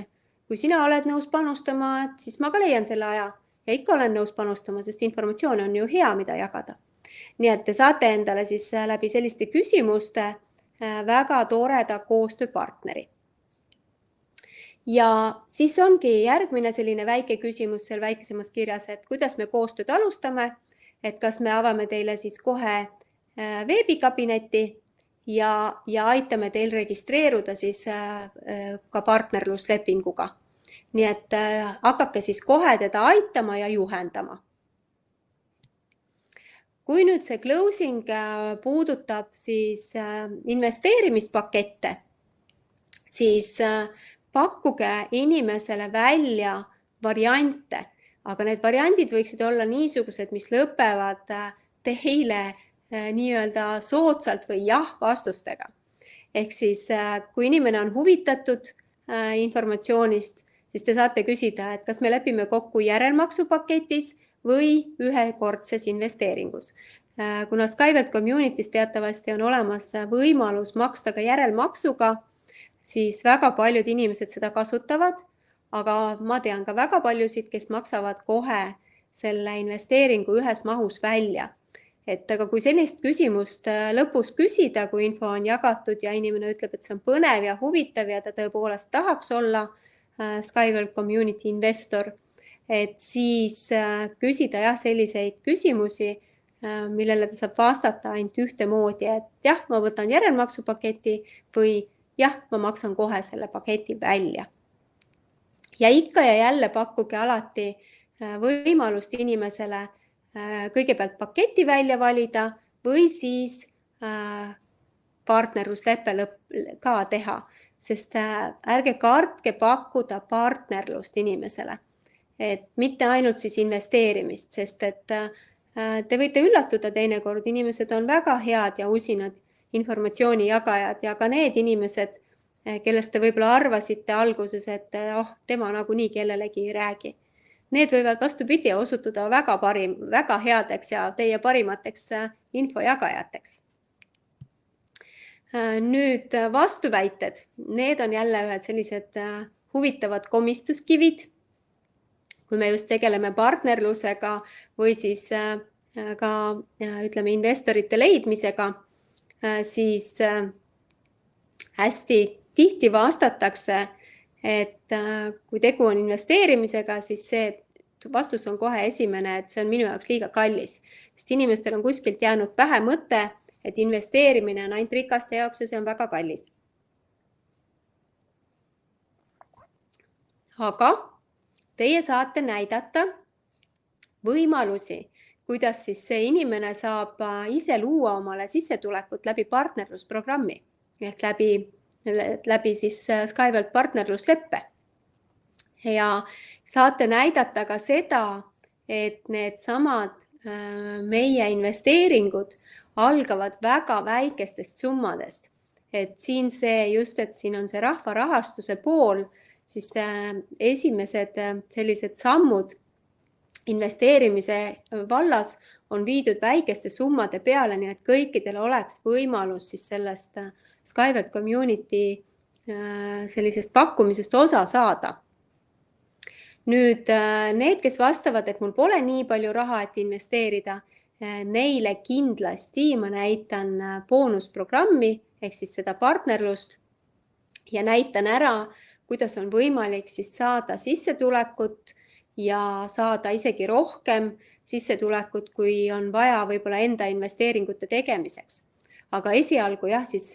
Speaker 1: kui sina oled nõus panustama, et siis ma ka leian selle aja ja ikka olen nõus panustama, sest informatsioon on ju hea, mida jagada. nii et te saate endale siis läbi selliste küsimuste väga toreda koostööpartneri ja siis ongi järgmine selline väike küsimus seal väikesemas kirjas, et kuidas me koostööd alustame. et kas me avame teile siis kohe äh, veebikabineti ja, ja aitame teil registreeruda siis äh, äh, ka partnerluslepinguga. nii et hakake siis kohe teda aitama ja juhendama. kui nüüd see closing puudutab siis investeerimispakette, siis pakkuge inimesele välja variante, aga need variandid võiksid olla niisugused, mis lõpevad äh, teile äh, nii-öelda soodsalt või jah vastustega. ehk siis, äh, kui inimene on huvitatud informatsioonist, siis te saate küsida, et kas me lepime kokku järelmaksupaketis või ühekordses investeeringus. kuna Skywelt Community's teatavasti on olemas võimalus maksta ka järelmaksuga siis väga paljud inimesed seda kasutavad. aga ma tean ka väga paljusid, kes maksavad kohe selle investeeringu ühes mahus välja. et aga kui sellist küsimust äh, lõpus küsida, kui info on jagatud ja inimene ütleb, et see on põnev ja huvitav ja ta tõepoolest tahaks olla äh, Skywell Community investor, et siis äh, küsida jah, selliseid küsimusi millele ta saab vastata ainult ühtemoodi, et jah, ma võtan järelmaksupaketi või jah, ma maksan kohe selle paketi välja. ja ikka ja jälle pakkuge alati äh, võimalust inimesele äh, kõigepealt paketi välja valida või siis äh, partnerluslepe ka teha, sest ärge kartke pakkuda partnerlust inimesele, et mitte ainult siis investeerimist, sest et te võite üllatuda, teinekord inimesed on väga head ja usinad informatsiooni jagajad ja ka need inimesed, eh, kellest te võib-olla arvasite alguses, et oh, tema nagunii kellelegi ei räägi. Need võivad vastupidi osutuda väga parim, väga headeks ja teie parimateks eh, infojagajateks. nüüd vastuväited, need on jälle ühed sellised huvitavad komistuskivid. kui me just tegeleme partnerlusega või siis ka ütleme investorite leidmisega siis äh, hästi tihti vastatakse, et äh, kui tegu on investeerimisega, siis see vastus on kohe esimene, et see on minu jaoks liiga kallis, sest inimestel on kuskilt jäänud pähe mõte, et investeerimine on ainult rikaste jaoks ja see on väga kallis. aga teie saate näidata võimalusi kuidas siis see inimene saab äh, ise luua omale sissetulekut läbi partnerlusprogrammi ehk läbi, läbi siis äh, Skywelt partnerlusleppe. ja saate näidata ka seda, et needsamad meie investeeringud algavad väga väikestest summadest. et siin see just, et siin on see rahvarahastuse pool, siis esimesed sellised sammud investeerimise vallas on viidud väikeste summade peale, nii et kõikidel oleks võimalus siis sellest Skyward Community sellisest pakkumisest osa saada. Nüüd need, kes vastavad, et mul pole nii palju raha, et investeerida, neile kindlasti ma näitan boonusprogrammi ehk siis seda partnerlust ja näitan ära, kuidas on võimalik siis saada sissetulekut ja saada isegi rohkem sissetulekut, kui on vaja võib-olla enda investeeringute tegemiseks. aga esialgu jah, siis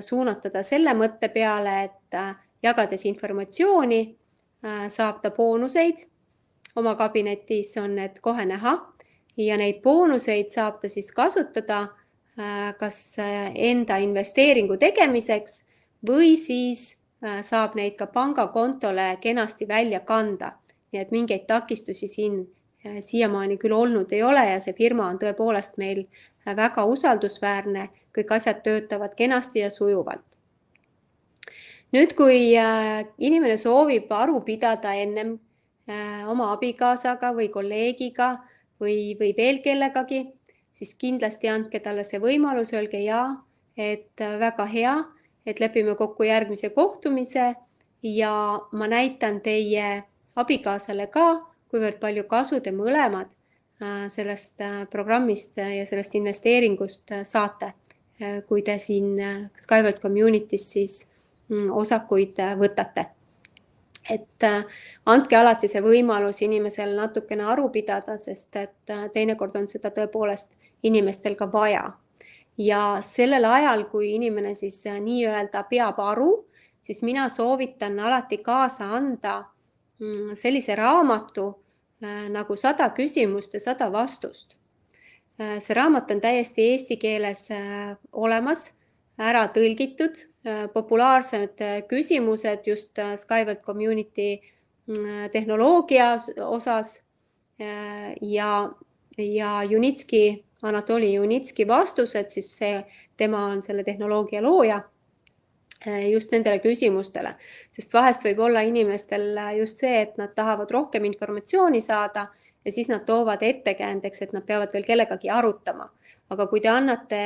Speaker 1: suunatada selle mõtte peale, et jagades informatsiooni, saab ta boonuseid. oma kabinetis on need kohe näha ja neid boonuseid saab ta siis kasutada kas enda investeeringu tegemiseks või siis saab neid ka pangakontole kenasti välja kanda nii et mingeid takistusi siin äh, siiamaani küll olnud ei ole ja see firma on tõepoolest meil äh, väga usaldusväärne, kõik asjad töötavad kenasti ja sujuvalt. nüüd, kui äh, inimene soovib aru pidada ennem oma abikaasaga või kolleegiga või, või veel kellegagi, siis kindlasti andke talle see võimalus, öelge jaa, et väga hea, et lepime kokku järgmise kohtumise ja ma näitan teie abikaasale ka, kuivõrd palju kasu te mõlemad äh, sellest äh, programmist ja sellest investeeringust äh, saate, kui te siin Skyward Community's siis mm, osakuid võtate. et andke alati see võimalus inimesel natukene aru pidada, sest et teinekord on seda tõepoolest inimestel ka vaja. ja sellel ajal, kui inimene siis nii-öelda peab aru, siis mina soovitan alati kaasa anda sellise raamatu äh, nagu Sada küsimust ja sada vastust. Äh, see raamat on täiesti eesti keeles äh, olemas, ära tõlgitud, populaarsed küsimused just Skyward Community mm, tehnoloogia osas ja, ja Junitski, Anatoli Junitski vastused, siis see, tema on selle tehnoloogia looja just nendele küsimustele, sest vahest võib olla inimestel just see, et nad tahavad rohkem informatsiooni saada ja siis nad toovad ettekäändeks, et nad peavad veel kellegagi arutama. aga kui te annate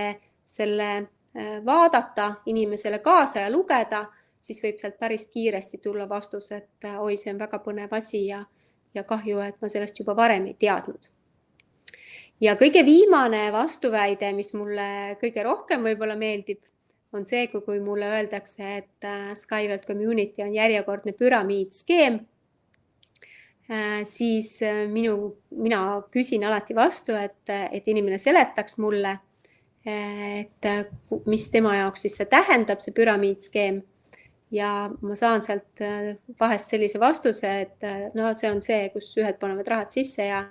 Speaker 1: selle eh, vaadata inimesele kaasa ja lugeda, siis võib sealt päris kiiresti tulla vastus, et oi, see on väga põnev asi ja, ja kahju, et ma sellest juba varem ei teadnud. ja kõige viimane vastuväide, mis mulle kõige rohkem võib-olla meeldib on see, kui, kui mulle öeldakse, et äh, Skyward Community on järjekordne püramiidskeem, äh, siis äh, minu, mina küsin alati vastu, et, et inimene seletaks mulle, et mis tema jaoks siis see tähendab, see püramiidskeem. ja ma saan sealt vahest sellise vastuse, et no see on see, kus ühed panevad rahad sisse ja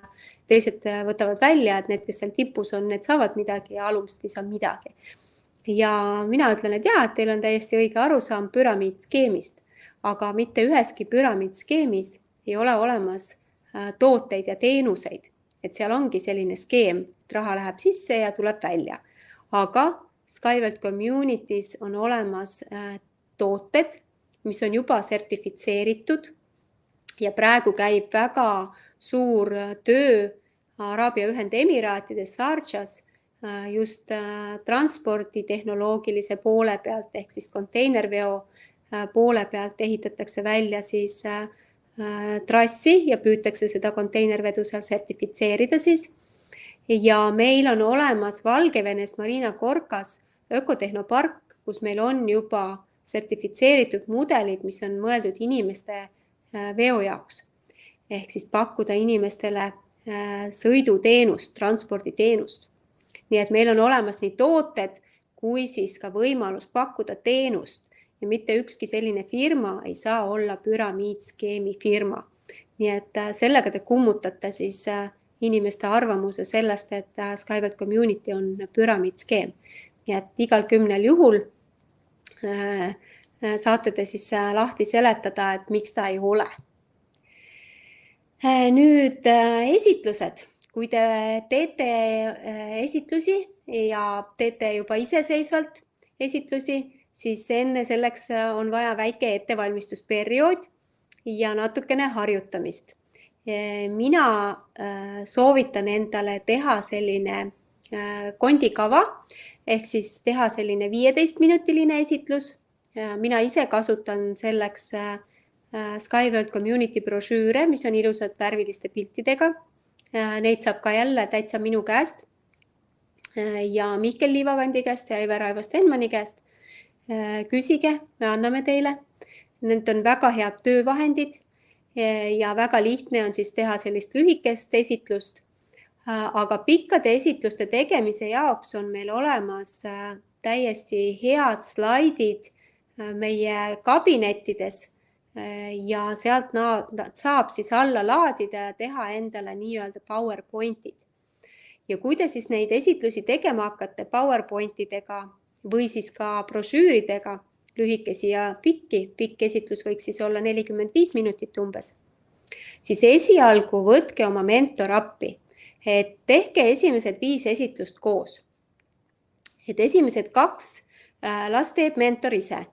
Speaker 1: teised võtavad välja, et need, kes seal tipus on, need saavad midagi ja alumised ei saa midagi ja mina ütlen, et jaa, et teil on täiesti õige arusaam püramiidskeemist, aga mitte üheski püramiidskeemis ei ole olemas äh, tooteid ja teenuseid, et seal ongi selline skeem, et raha läheb sisse ja tuleb välja. aga Skyward Community's on olemas äh, tooted, mis on juba sertifitseeritud ja praegu käib väga suur äh, töö Araabia Ühendemiraatides Sharjas Äh, just äh, transpordi tehnoloogilise poole pealt ehk siis konteinerveo äh, poole pealt ehitatakse välja siis trassi ja püütakse seda konteinervedu seal sertifitseerida siis. ja meil on olemas Valgevenes Marina Gorkas ökotehnopark, kus meil on juba sertifitseeritud mudelid, mis on mõeldud inimeste veo jaoks. ehk siis pakkuda inimestele sõiduteenust, transporditeenust nii et meil on olemas nii tooted kui siis ka võimalus pakkuda teenust ja mitte ükski selline firma ei saa olla püramiidskeemi firma. nii et äh, sellega te kummutate siis äh, inimeste arvamuse sellest, et äh, Skyward Community on püramiidskeem. nii et igal kümnel juhul saate te siis lahti seletada, et miks ta ei ole. nüüd esitlused kui te teete esitlusi ja teete juba iseseisvalt esitlusi, siis enne selleks on vaja väike ettevalmistusperiood ja natukene harjutamist. mina soovitan endale teha selline kondikava ehk siis teha selline viieteistminutiline esitlus. mina ise kasutan selleks Skyworld Community brošüüre, mis on ilusad värviliste piltidega. Neid saab ka jälle täitsa minu käest ja Mihkel Liivakandi käest ja Aivar Raivo Stenmani käest. küsige, me anname teile. Need on väga head töövahendid ja väga lihtne on siis teha sellist lühikest esitlust Äh, aga pikkade esitluste tegemise jaoks on meil olemas äh, täiesti head slaidid äh, meie kabinettides ja sealt saab siis alla laadida ja teha endale nii-öelda PowerPointid. ja kui te siis neid esitlusi tegema hakkate PowerPointidega või siis ka brošüüridega, lühikesi ja pikki, pikk esitlus võiks siis olla nelikümmend viis minutit umbes, siis esialgu võtke oma mentor appi et tehke esimesed viis esitlust koos. et esimesed kaks äh, las teeb mentor ise.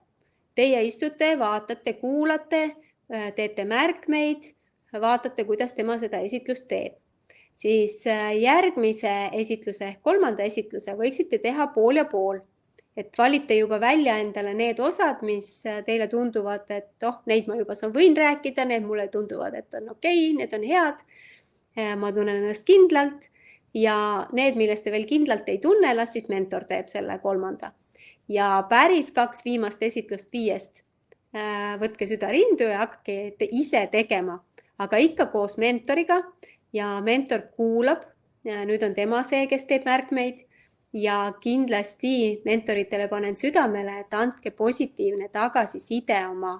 Speaker 1: Teie istute, vaatate, kuulate, äh, teete märkmeid, vaatate, kuidas tema seda esitlust teeb. siis äh, järgmise esitluse ehk kolmanda esitluse võiksite teha pool ja pool et valite juba välja endale need osad, mis teile tunduvad, et oh, neid ma juba saan, võin rääkida, need mulle tunduvad, et on okei okay,, need on head Äh, ma tunnen ennast kindlalt ja need, millest te veel kindlalt ei tunne, las siis mentor teeb selle kolmanda. Ja päris kaks viimast esitlust viiest. Äh, võtke süda rindu ja hakake te ise tegema, aga ikka koos mentoriga. Ja mentor kuulab. nüüd on tema see, kes teeb märkmeid. Ja kindlasti mentoritele panen südamele, et andke positiivne tagasiside oma,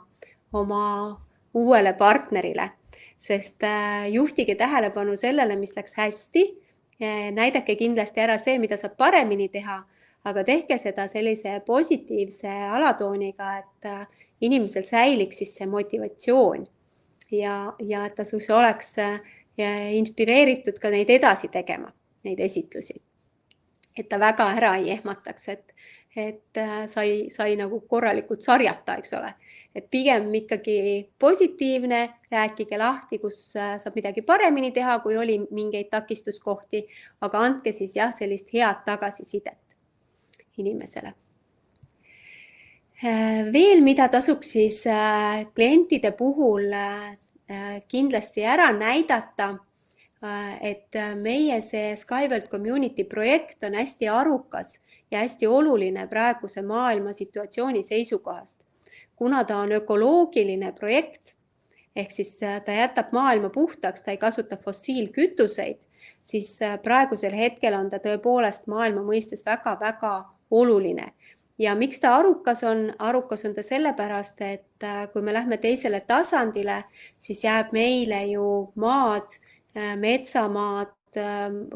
Speaker 1: oma uuele partnerile. Sest äh, juhtige tähelepanu sellele, mis läks hästi. näidake kindlasti ära see, mida saab paremini teha, aga tehke seda sellise positiivse alatooniga, et äh, inimesel säiliks siis see motivatsioon ja, ja et ta siis oleks äh, inspireeritud ka neid edasi tegema, neid esitlusi. et ta väga ära ei ehmataks, et, et sai, sai nagu korralikult sarjata, eks ole et pigem ikkagi positiivne, rääkige lahti, kus äh, saab midagi paremini teha, kui oli mingeid takistuskohti, aga andke siis jah, sellist head tagasisidet inimesele. Äh, veel, mida tasuks siis äh, klientide puhul kindlasti ära näidata, et meie see Skyworld Community projekt on hästi arukas ja hästi oluline praeguse maailma situatsiooni seisukohast kuna ta on ökoloogiline projekt, ehk siis äh, ta jätab maailma puhtaks, ta ei kasuta fossiilkütuseid, siis äh, praegusel hetkel on ta tõepoolest maailma mõistes väga-väga oluline. ja miks ta arukas on, arukas on ta sellepärast, et äh, kui me lähme teisele tasandile, siis jääb meile ju maad, metsamaad,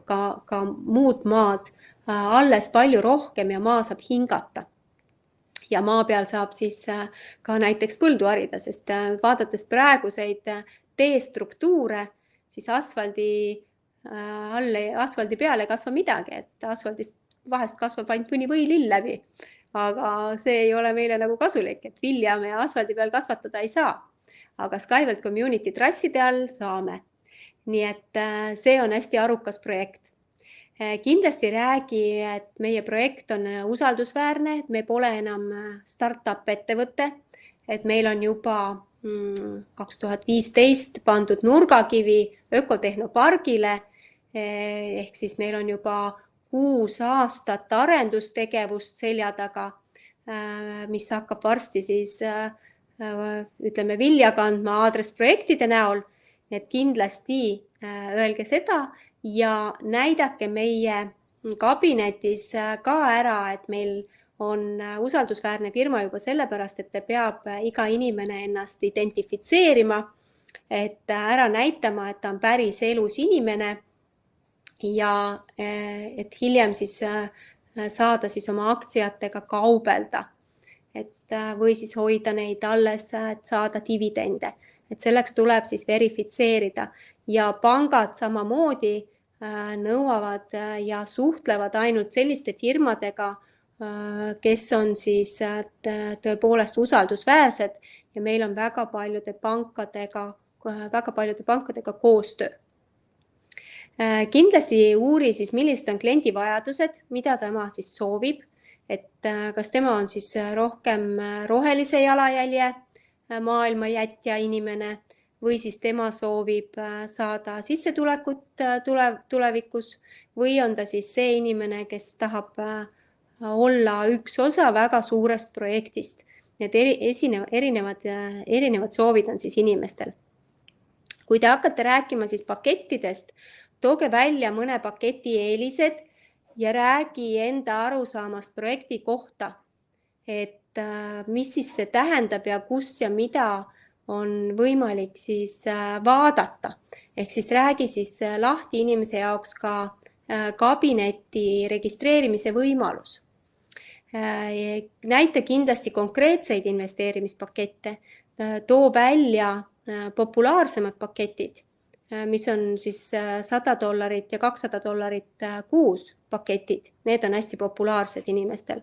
Speaker 1: ka, ka muud maad alles palju rohkem ja maa saab hingata ja maa peal saab siis äh, ka näiteks põldu harida, sest äh, vaadates praeguseid äh, teestruktuure, siis asfaldi all, asfaldi peal ei kasva midagi, et asfaldist vahest kasvab ainult mõni võilill läbi. aga see ei ole meile nagu kasulik, et vilja me asfaldi peal kasvatada ei saa. aga Skyward Community trasside all saame. nii et see on hästi arukas projekt Eh, kindlasti räägi, et meie projekt on eh, usaldusväärne, et me pole enam startup ettevõte, et meil on juba mm, kaks tuhat viisteist pandud nurgakivi ökotehnopargile. ehk siis meil on juba kuus aastat arendustegevust selja taga, mis hakkab varsti siis ütleme vilja kandma aadressprojektide näol. nii et kindlasti öelge seda, ja näidake meie kabinetis äh, ka ära, et meil on äh, usaldusväärne firma juba sellepärast, et peab äh, iga inimene ennast identifitseerima, et ära näitama, et ta on päris elus inimene ja et hiljem siis saada siis oma aktsiatega kaubelda. et või siis hoida neid alles, et saada dividende, et selleks tuleb siis verifitseerida. Ja pangad samamoodi nõuavad ja suhtlevad ainult selliste firmadega, kes on siis tõepoolest usaldusväärsed. Ja meil on väga paljude pankadega, väga paljude pankadega koostöö kindlasti uuri siis, millised on kliendi vajadused, mida tema siis soovib, et äh, kas tema on siis äh, rohkem rohelise jalajälje maailma jätja inimene või siis tema soovib saada sissetulekut tule, tulevikus või on ta siis see inimene, kes tahab olla üks osa väga suurest projektist. Need eri, esinevad, erinevad, erinevad soovid on siis inimestel. Kui te hakkate rääkima siis pakettidest, tooge välja mõne paketi eelised ja räägi enda arusaamast projekti kohta. et äh, mis siis see tähendab ja kus ja mida on võimalik siis äh, vaadata. ehk siis räägi siis äh, lahti inimese jaoks ka kabineti registreerimise võimalus. näita kindlasti konkreetseid investeerimispakette, too välja populaarsemad paketid Äh, mis on siis äh, sada dollarit ja kakssada dollarit äh, kuus paketid, need on hästi populaarsed inimestel.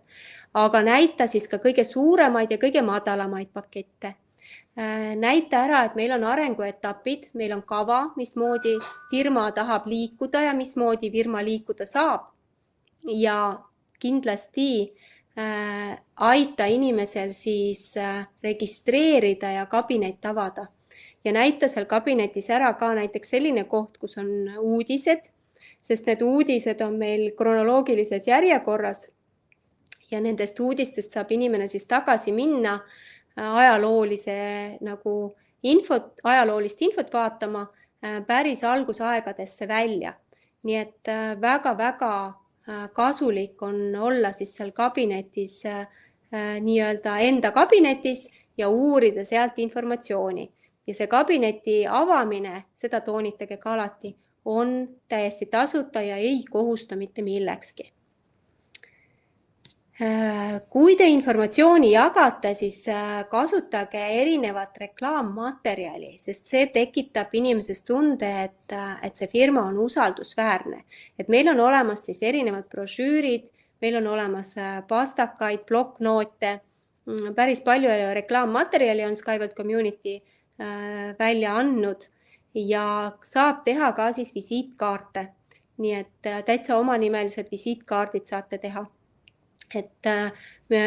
Speaker 1: aga näita siis ka kõige suuremaid ja kõige madalamaid pakette. näita ära, et meil on arenguetapid, meil on kava, mismoodi firma tahab liikuda ja mismoodi firma liikuda saab. ja kindlasti aita inimesel siis registreerida ja kabinet avada ja näita seal kabinetis ära ka näiteks selline koht, kus on uudised, sest need uudised on meil kronoloogilises järjekorras. ja nendest uudistest saab inimene siis tagasi minna äh, ajaloolise nagu infot, ajaloolist infot vaatama äh, päris algusaegadesse välja. nii et väga-väga äh, kasulik on olla siis seal kabinetis nii-öelda enda kabinetis ja uurida sealt informatsiooni ja see kabineti avamine, seda toonitage ka alati, on täiesti tasuta ja ei kohusta mitte millekski. Äh, kui te informatsiooni jagate, siis äh, kasutage erinevat reklaammaterjali, sest see tekitab inimeses tunde, et, äh, et see firma on usaldusväärne. et meil on olemas siis erinevad brošüürid, meil on olemas pastakaid, plokknoote, mm, päris palju reklaammaterjali on Skyward Community välja andnud ja saab teha ka siis visiitkaarte. nii et äh, täitsa omanimelised visiitkaardid saate teha. et äh,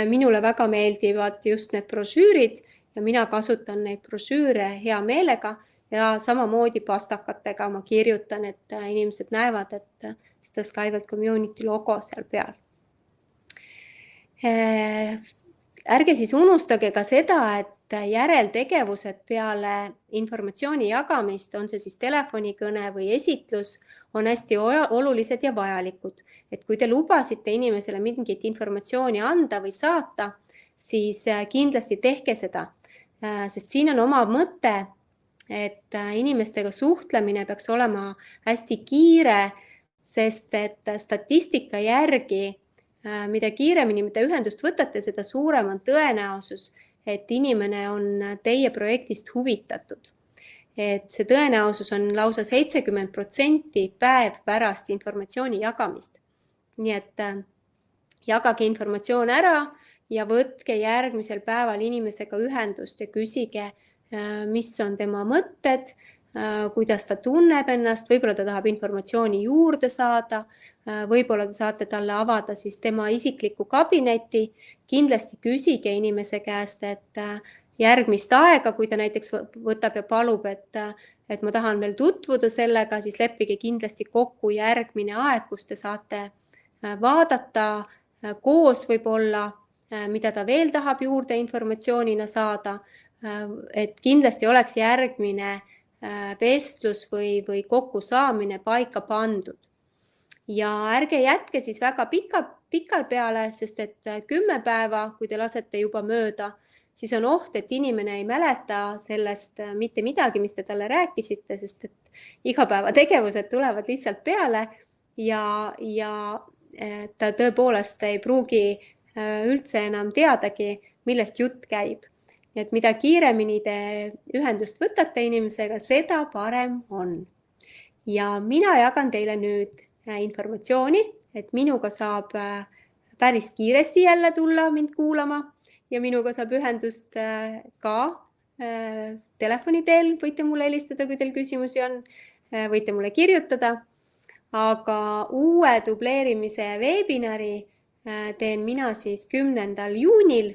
Speaker 1: minule väga meeldivad just need brošüürid ja mina kasutan neid brošüüre hea meelega ja samamoodi pastakatega ma kirjutan, et inimesed näevad, et seda Skyward Community logo seal peal ärge siis unustage ka seda, et järeltegevused peale informatsiooni jagamist, on see siis telefonikõne või esitlus, on hästi olulised ja vajalikud. et kui te lubasite inimesele mingit informatsiooni anda või saata, siis äh, kindlasti tehke seda, äh, sest siin on oma mõte, et äh, inimestega suhtlemine peaks olema hästi kiire, sest et statistika järgi mida kiiremini te ühendust võtate, seda suurem on tõenäosus, et inimene on teie projektist huvitatud. et see tõenäosus on lausa seitsekümmend protsenti päev pärast informatsiooni jagamist. nii et äh, jagage informatsioon ära ja võtke järgmisel päeval inimesega ühendust ja küsige, äh, mis on tema mõtted, äh, kuidas ta tunneb ennast, võib-olla ta tahab informatsiooni juurde saada võib-olla te saate talle avada siis tema isikliku kabineti. Kindlasti küsige inimese käest, et äh, järgmist aega, kui ta näiteks võtab ja palub, et, äh, et ma tahan veel tutvuda sellega, siis leppige kindlasti kokku järgmine aeg, kus te saate vaadata koos võib-olla, mida ta veel tahab juurde informatsioonina saada. et kindlasti oleks järgmine vestlus või, või kokkusaamine paika pandud ja ärge jätke siis väga pika, pikal peale, sest et äh, kümme päeva, kui te lasete juba mööda, siis on oht, et inimene ei mäleta sellest äh, mitte midagi, mis te talle rääkisite, sest et igapäevategevused tulevad lihtsalt peale ja, ja äh, ta tõepoolest ei pruugi üldse enam teadagi, millest jutt käib. et mida kiiremini te ühendust võtate inimesega, seda parem on ja mina jagan teile nüüd informatsiooni, et minuga saab päris kiiresti jälle tulla mind kuulama ja minuga saab ühendust ka telefoni teel, võite mulle helistada, kui teil küsimusi on, võite mulle kirjutada. aga uue dubleerimise veebinari teen mina siis kümnendal juunil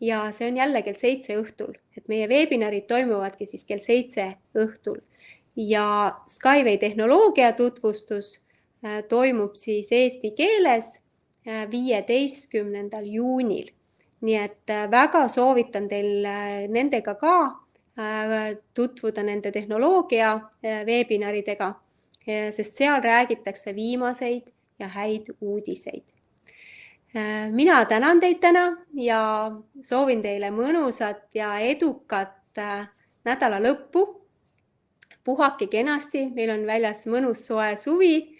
Speaker 1: ja see on jälle kell seitse õhtul, et meie veebinarid toimuvadki siis kell seitse õhtul. Ja Skyway tehnoloogia tutvustus äh, toimub siis eesti keeles äh, viieteistkümnendal juunil. nii et äh, väga soovitan teil nendega ka tutvuda, nende tehnoloogia veebinaridega, sest seal räägitakse viimaseid ja häid uudiseid Äh, mina tänan teid täna ja soovin teile mõnusat ja edukat äh, nädala lõppu. puhake kenasti, meil on väljas mõnus soe suvi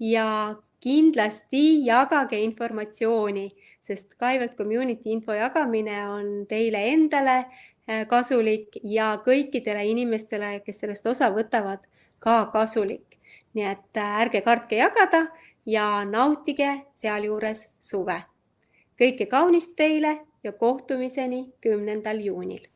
Speaker 1: ja kindlasti jagage informatsiooni, sest Kaivelt Community info jagamine on teile endale äh, kasulik ja kõikidele inimestele, kes sellest osa võtavad, ka kasulik. nii et ärge kartke jagada ja nautige sealjuures suve. kõike kaunist teile ja kohtumiseni kümnendal juunil